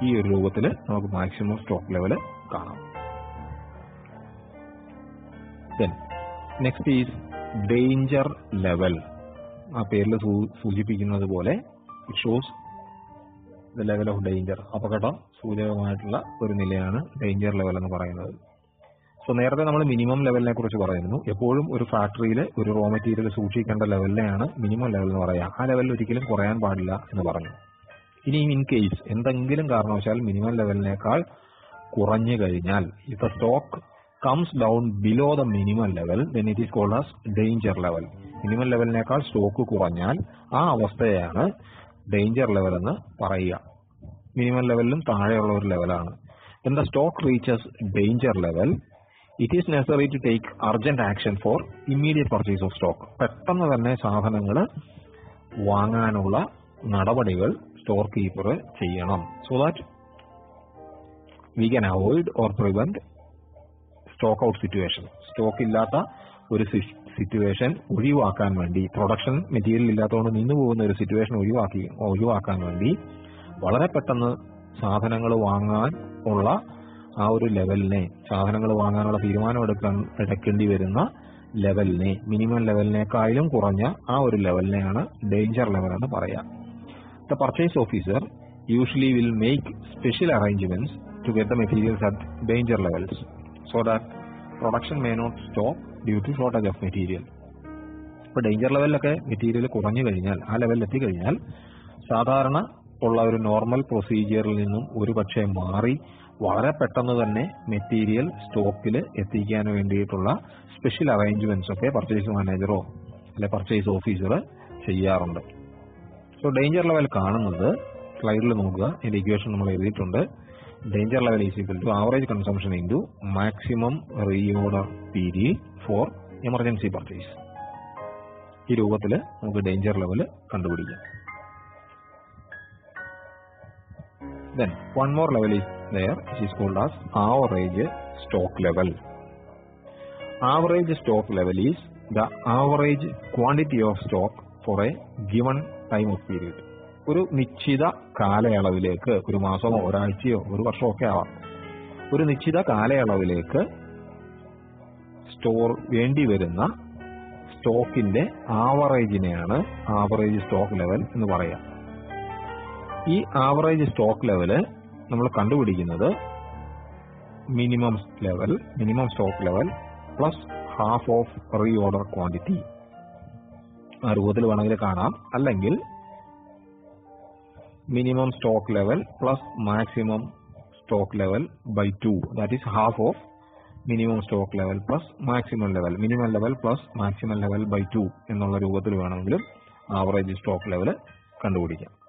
ഈ ഒരു രൂപത്തിൽ നമുക്ക് മാക്സിമം സ്റ്റോക്ക് ലെവൽ കാണാം. Then next is danger level ആ പേരിൽ സൂചിപ്പിക്കുന്നത് പോലെ it shows the level of danger അപകടം സൂചകമായിട്ടുള്ള ഒരു നിലയാണ് ഡേഞ്ചർ ലെവൽ എന്ന് പറയുന്നത്. സോ നേരത്തെ നമ്മൾ മിനിമം ലെവലിനെ കുറിച്ച് പറയുന്നു. എപ്പോഴും ഒരു ഫാക്ടറിയിൽ ഒരു റോ മെറ്റീരിയൽ സൂക്ഷിക്കേണ്ട ലെവലിനെയാണ് മിനിമം ലെവൽ എന്ന് പറയുക. ആ ലെവലിൽ ഒരിക്കലും കുറയാൻ പാടില്ല എന്ന് പറഞ്ഞു. ഇനി ഇൻ കേസ് എന്തെങ്കിലും കാരണവശാൽ മിനിമം ലെവലിനേക്കാൾ കുറഞ്ഞു കഴിഞ്ഞാൽ if stock comes down below the minimum level then it is called as danger level minimum ലെവലിനേക്കാൾ stock കുറഞ്ഞാൽ ആ അവസ്ഥയാണ് ഡേഞ്ചർ ലെവൽ എന്ന് പറയുക. മിനിമം ലെവലിലും താഴെയുള്ള ഒരു ലെവലാണ് എന്താ the stock reaches danger level it is necessary to take urgent action for immediate purchase of stock പെട്ടെന്ന് തന്നെ സാധനങ്ങൾ വാങ്ങാനുള്ള നടപടികൾ സ്റ്റോർ കീപ്പർ ചെയ്യണം. So that we can avoid or prevent stock out situation stock ഇല്ലാത്ത ഒരു സിറ്റുവേഷൻ ഒഴിവാക്കാൻ വേണ്ടി പ്രൊഡക്ഷൻ മെറ്റീരിയൽ ഇല്ലാത്തതുകൊണ്ട് നിന്നു പോകുന്ന ഒരു സിറ്റുവേഷൻ ഒഴിവാക്കി ഒഴിവാക്കാൻ വേണ്ടി വളരെ പെട്ടെന്ന് സാധനങ്ങൾ വാങ്ങാൻ ഉള്ള ആ ഒരു ലെവലിനെ സാധനങ്ങൾ വാങ്ങാനുള്ള തീരുമാനം എടുക്കാൻ എടുക്കേണ്ടി വരുന്ന ലെവലിനെ മിനിമം ലെവലിനേക്കാളും കുറഞ്ഞ ആ ഒരു ലെവലിനെയാണ് ഡേഞ്ചർ ലെവൽ എന്ന് പറയാം. The purchase officer usually will make special arrangements to get the materials at danger levels so that production may not stop due to shortage of material ഇപ്പൊ ഡേഞ്ചർ ലെവലിലൊക്കെ മെറ്റീരിയൽ കുറഞ്ഞു കഴിഞ്ഞാൽ ആ ലെവലിൽ എത്തിക്കഴിഞ്ഞാൽ സാധാരണ ഉള്ള ഒരു നോർമൽ പ്രൊസീജിയറിൽ നിന്നും ഒരു പക്ഷേ മാറി വളരെ പെട്ടെന്ന് തന്നെ മെറ്റീരിയൽ സ്റ്റോക്കിൽ എത്തിക്കാൻ വേണ്ടിയിട്ടുള്ള സ്പെഷ്യൽ അറേഞ്ച്മെന്റ്സ് ഒക്കെ പർച്ചേസ് മാനേജറോ അല്ലെ പർച്ചേസ് ഓഫീസർ ചെയ്യാറുണ്ട്. സോ ഡേഞ്ചർ ലെവൽ കാണുന്നത് സ്ലൈഡിൽ നോക്കുക. എന്റെ ഇക്വേഷൻ നമ്മൾ എഴുതിയിട്ടുണ്ട്. Danger level is equal to average consumption into maximum reorder period for emergency purchase ഈ രൂപത്തിൽ നമുക്ക് ഡേഞ്ചർ ലെവൽ കണ്ടുപിടിക്കാം. Then one more level is there which is called as average stock level average stock level is the average quantity of stock for a given time of period ഒരു നിശ്ചിത കാലയളവിലേക്ക് ഒരു മാസമോ ഒരാഴ്ചയോ ഒരു വർഷമോ ഒക്കെ ആവാം ഒരു നിശ്ചിത കാലയളവിലേക്ക് സ്റ്റോർ വേണ്ടി വരുന്ന സ്റ്റോക്കിന്റെ ആവറേജിനെയാണ് ആവറേജ് സ്റ്റോക്ക് ലെവൽ എന്ന് പറയാം ഈ ആവറേജ് സ്റ്റോക്ക് ലെവൽ നമ്മൾ കണ്ടുപിടിക്കുന്നത് minimum level minimum stock level plus half of reorder quantity ആ രൂപത്തിൽ വേണമെങ്കിൽ കാണാം. അല്ലെങ്കിൽ minimum stock level plus maximum stock level by two that is half of minimum stock level plus maximum level minimum level plus maximum level by two എന്നുള്ള രൂപത്തിൽ വേണമെങ്കിലും average stock level കണ്ടുപിടിക്കാം.